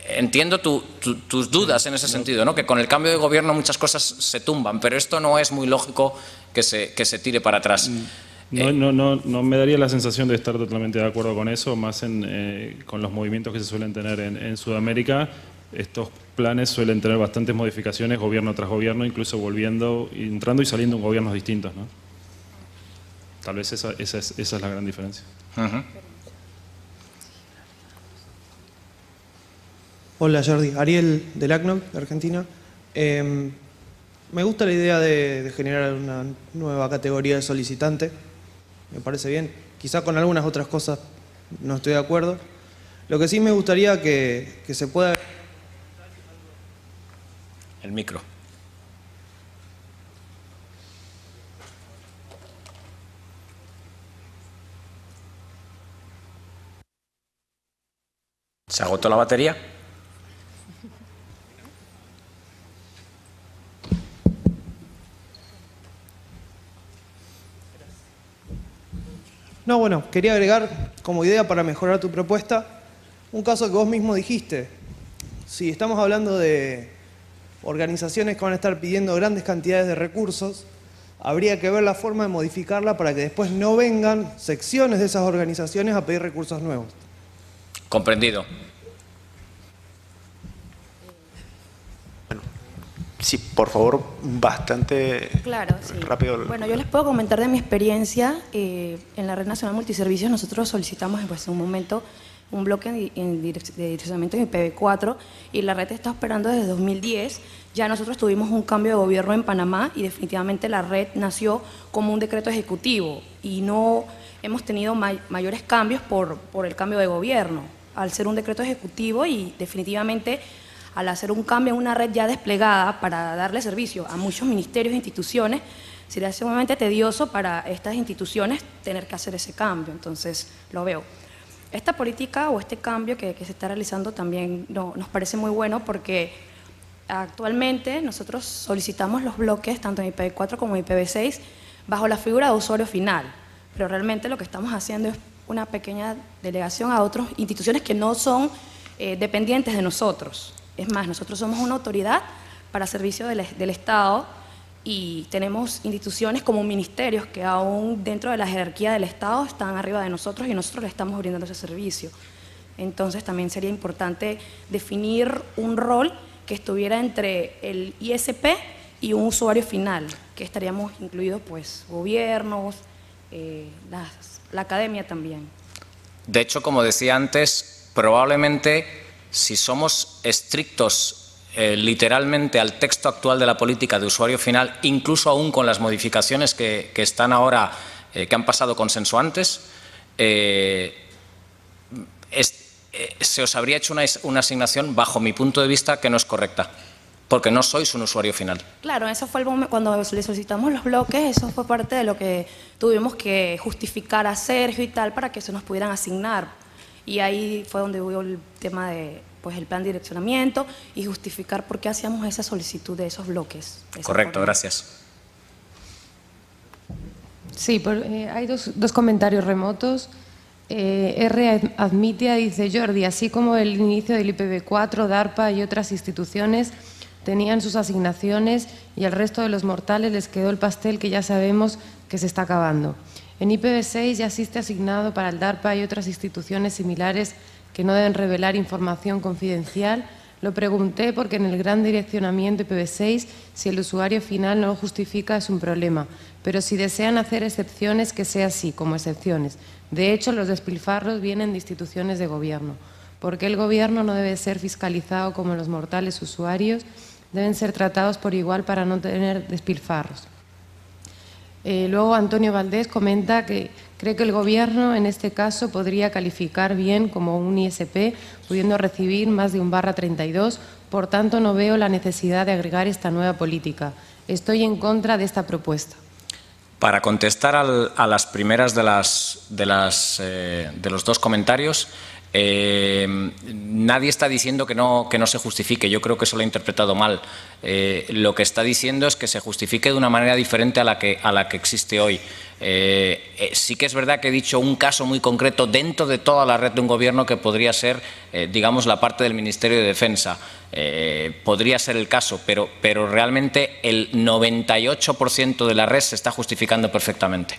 Entiendo tu, tu, tus dudas en ese sentido, ¿no? que con el cambio de gobierno muchas cosas se tumban, pero esto no es muy lógico que se, que se tire para atrás. No, no, no, no, me daría la sensación de estar totalmente de acuerdo con eso, más en, eh, con los movimientos que se suelen tener en, en Sudamérica. Estos planes suelen tener bastantes modificaciones gobierno tras gobierno, incluso volviendo, entrando y saliendo en gobiernos distintos. ¿no? Tal vez esa, esa, es, esa es la gran diferencia. Uh -huh. Hola Jordi, Ariel del ACNOC, de Argentina. Eh, me gusta la idea de, de, generar una nueva categoría de solicitante, me parece bien. Quizá con algunas otras cosas no estoy de acuerdo. Lo que sí me gustaría que, que se pueda... El micro. ¿Se agotó la batería? No, bueno, quería agregar como idea para mejorar tu propuesta un caso que vos mismo dijiste. Si estamos hablando de organizaciones que van a estar pidiendo grandes cantidades de recursos, habría que ver la forma de modificarla para que después no vengan secciones de esas organizaciones a pedir recursos nuevos. Comprendido. Sí, por favor, bastante Claro, sí. rápido. Bueno, yo les puedo comentar de mi experiencia. eh, en la Red Nacional Multiservicios nosotros solicitamos pues, en un momento un bloque de, en direc- de direccionamiento en IPv4 y la red está operando desde 2010. Ya nosotros tuvimos un cambio de gobierno en Panamá y definitivamente la red nació como un decreto ejecutivo y no hemos tenido may- mayores cambios por, por el cambio de gobierno. Al ser un decreto ejecutivo y definitivamente al hacer un cambio en una red ya desplegada para darle servicio a muchos ministerios e instituciones, sería sumamente tedioso para estas instituciones tener que hacer ese cambio. Entonces, lo veo. Esta política o este cambio que, se está realizando también no- nos parece muy bueno porque actualmente nosotros solicitamos los bloques, tanto en IPv4 como en IPv6, bajo la figura de usuario final. Pero realmente lo que estamos haciendo es una pequeña delegación a otras instituciones que no son eh, dependientes de nosotros. Es más, nosotros somos una autoridad para servicio del, Estado y tenemos instituciones como ministerios que aún dentro de la jerarquía del Estado están arriba de nosotros y nosotros le estamos brindando ese servicio. Entonces también sería importante definir un rol que estuviera entre el ISP y un usuario final, que estaríamos incluidos pues gobiernos, eh, la academia también. De hecho, como decía antes, probablemente si somos estrictos eh, literalmente al texto actual de la política de usuario final, incluso aún con las modificaciones que, están ahora, eh, que han pasado consensuantes, eh, eh, se os habría hecho una asignación, bajo mi punto de vista, que no es correcta, porque no sois un usuario final. Claro, eso fue el momento cuando le solicitamos los bloques, eso fue parte de lo que tuvimos que justificar a Sergio y tal para que se nos pudieran asignar. Y ahí fue donde hubo el tema de pues el plan de direccionamiento y justificar por qué hacíamos esa solicitud de esos bloques. de Correcto, forma. gracias. Sí, por- eh, hay dos, dos comentarios remotos. Eh, R. Admitia dice, Jordi, así como el inicio del IPv4, DARPA y otras instituciones tenían sus asignaciones y al resto de los mortales les quedó el pastel que ya sabemos que se está acabando. En IPv6 ya existe asignado para el DARPA y otras instituciones similares que no deben revelar información confidencial. Lo pregunté porque en el gran direccionamiento IPv6, si el usuario final no lo justifica, es un problema. Pero si desean hacer excepciones, que sea así, como excepciones. De hecho, los despilfarros vienen de instituciones de gobierno. Porque el gobierno no debe ser fiscalizado como los mortales usuarios, deben ser tratados por igual para no tener despilfarros. Eh, luego Antonio Valdés comenta que cree que el Gobierno en este caso podría calificar bien como un ISP, pudiendo recibir más de un barra 32, por tanto no veo la necesidad de agregar esta nueva política. Estoy en contra de esta propuesta. Para contestar a las primeras de, eh, de los dos comentarios, eh, nadie está diciendo que no, que no se justifique. Yo creo que eso lo he interpretado mal. Eh, lo que está diciendo es que se justifique de una manera diferente a la que, a la que existe hoy. Eh, sí que es verdad que he dicho un caso muy concreto dentro de toda la red de un gobierno que podría ser, digamos, la parte del Ministerio de Defensa. Podría ser el caso, pero, pero realmente el 98% de la red se está justificando perfectamente.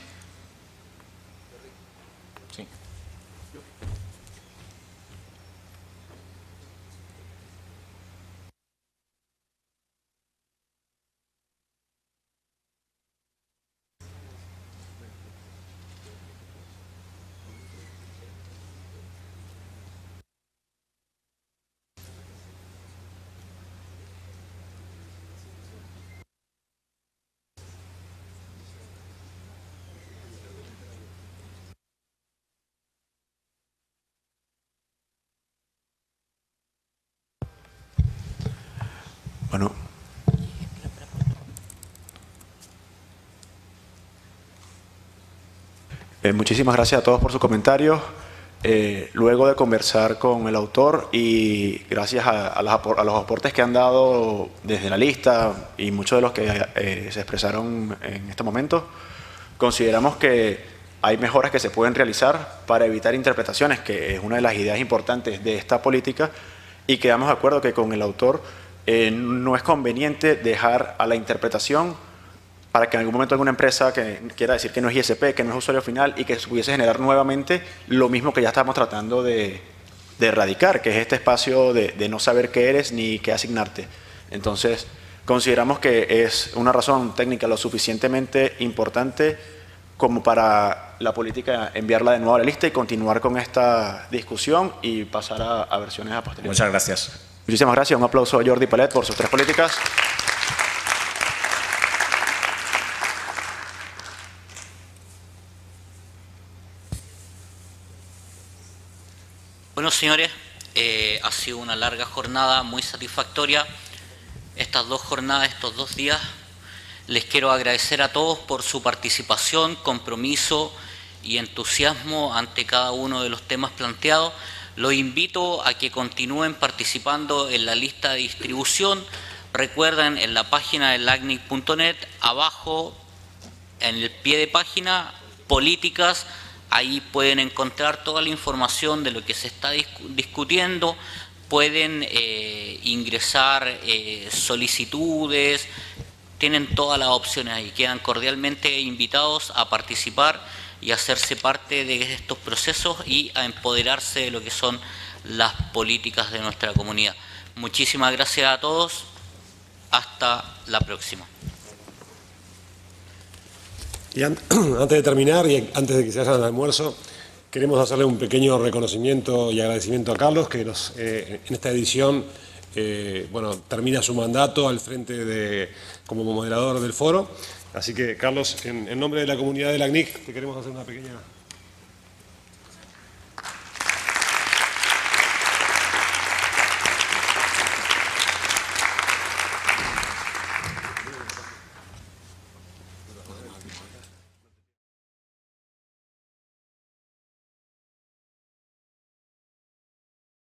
Bueno. Eh, muchísimas gracias a todos por sus comentarios. Eh, luego de conversar con el autor y gracias a, los, aportes que han dado desde la lista y muchos de los que eh, se expresaron en este momento, consideramos que hay mejoras que se pueden realizar para evitar interpretaciones, que es una de las ideas importantes de esta política y quedamos de acuerdo que con el autor eh, no es conveniente dejar a la interpretación para que en algún momento alguna empresa que quiera decir que no es ISP, que no es usuario final y que pudiese generar nuevamente lo mismo que ya estamos tratando de, erradicar, que es este espacio de, de, no saber qué eres ni qué asignarte. Entonces, consideramos que es una razón técnica lo suficientemente importante como para la política enviarla de nuevo a la lista y continuar con esta discusión y pasar a, a versiones a posteriori. Muchas gracias. Muchísimas gracias. Un aplauso a Jordi Palet por sus tres políticas. Bueno, señores, eh, ha sido una larga jornada muy satisfactoria. Estas dos jornadas, estos dos días, les quiero agradecer a todos por su participación, compromiso y entusiasmo ante cada uno de los temas planteados. Los invito a que continúen participando en la lista de distribución. Recuerden, en la página de lacnic.net, abajo, en el pie de página, políticas, ahí pueden encontrar toda la información de lo que se está discutiendo, pueden eh, ingresar eh, solicitudes, tienen todas las opciones ahí, quedan cordialmente invitados a participar y hacerse parte de estos procesos y a empoderarse de lo que son las políticas de nuestra comunidad. Muchísimas gracias a todos. Hasta la próxima. Y an <clears throat> antes de terminar y antes de que se vayan al almuerzo, queremos hacerle un pequeño reconocimiento y agradecimiento a Carlos, que eh, en esta edición eh, bueno, termina su mandato al frente de, como moderador del foro. Así que, Carlos, en, nombre de la comunidad de la CNIC, te queremos hacer una pequeña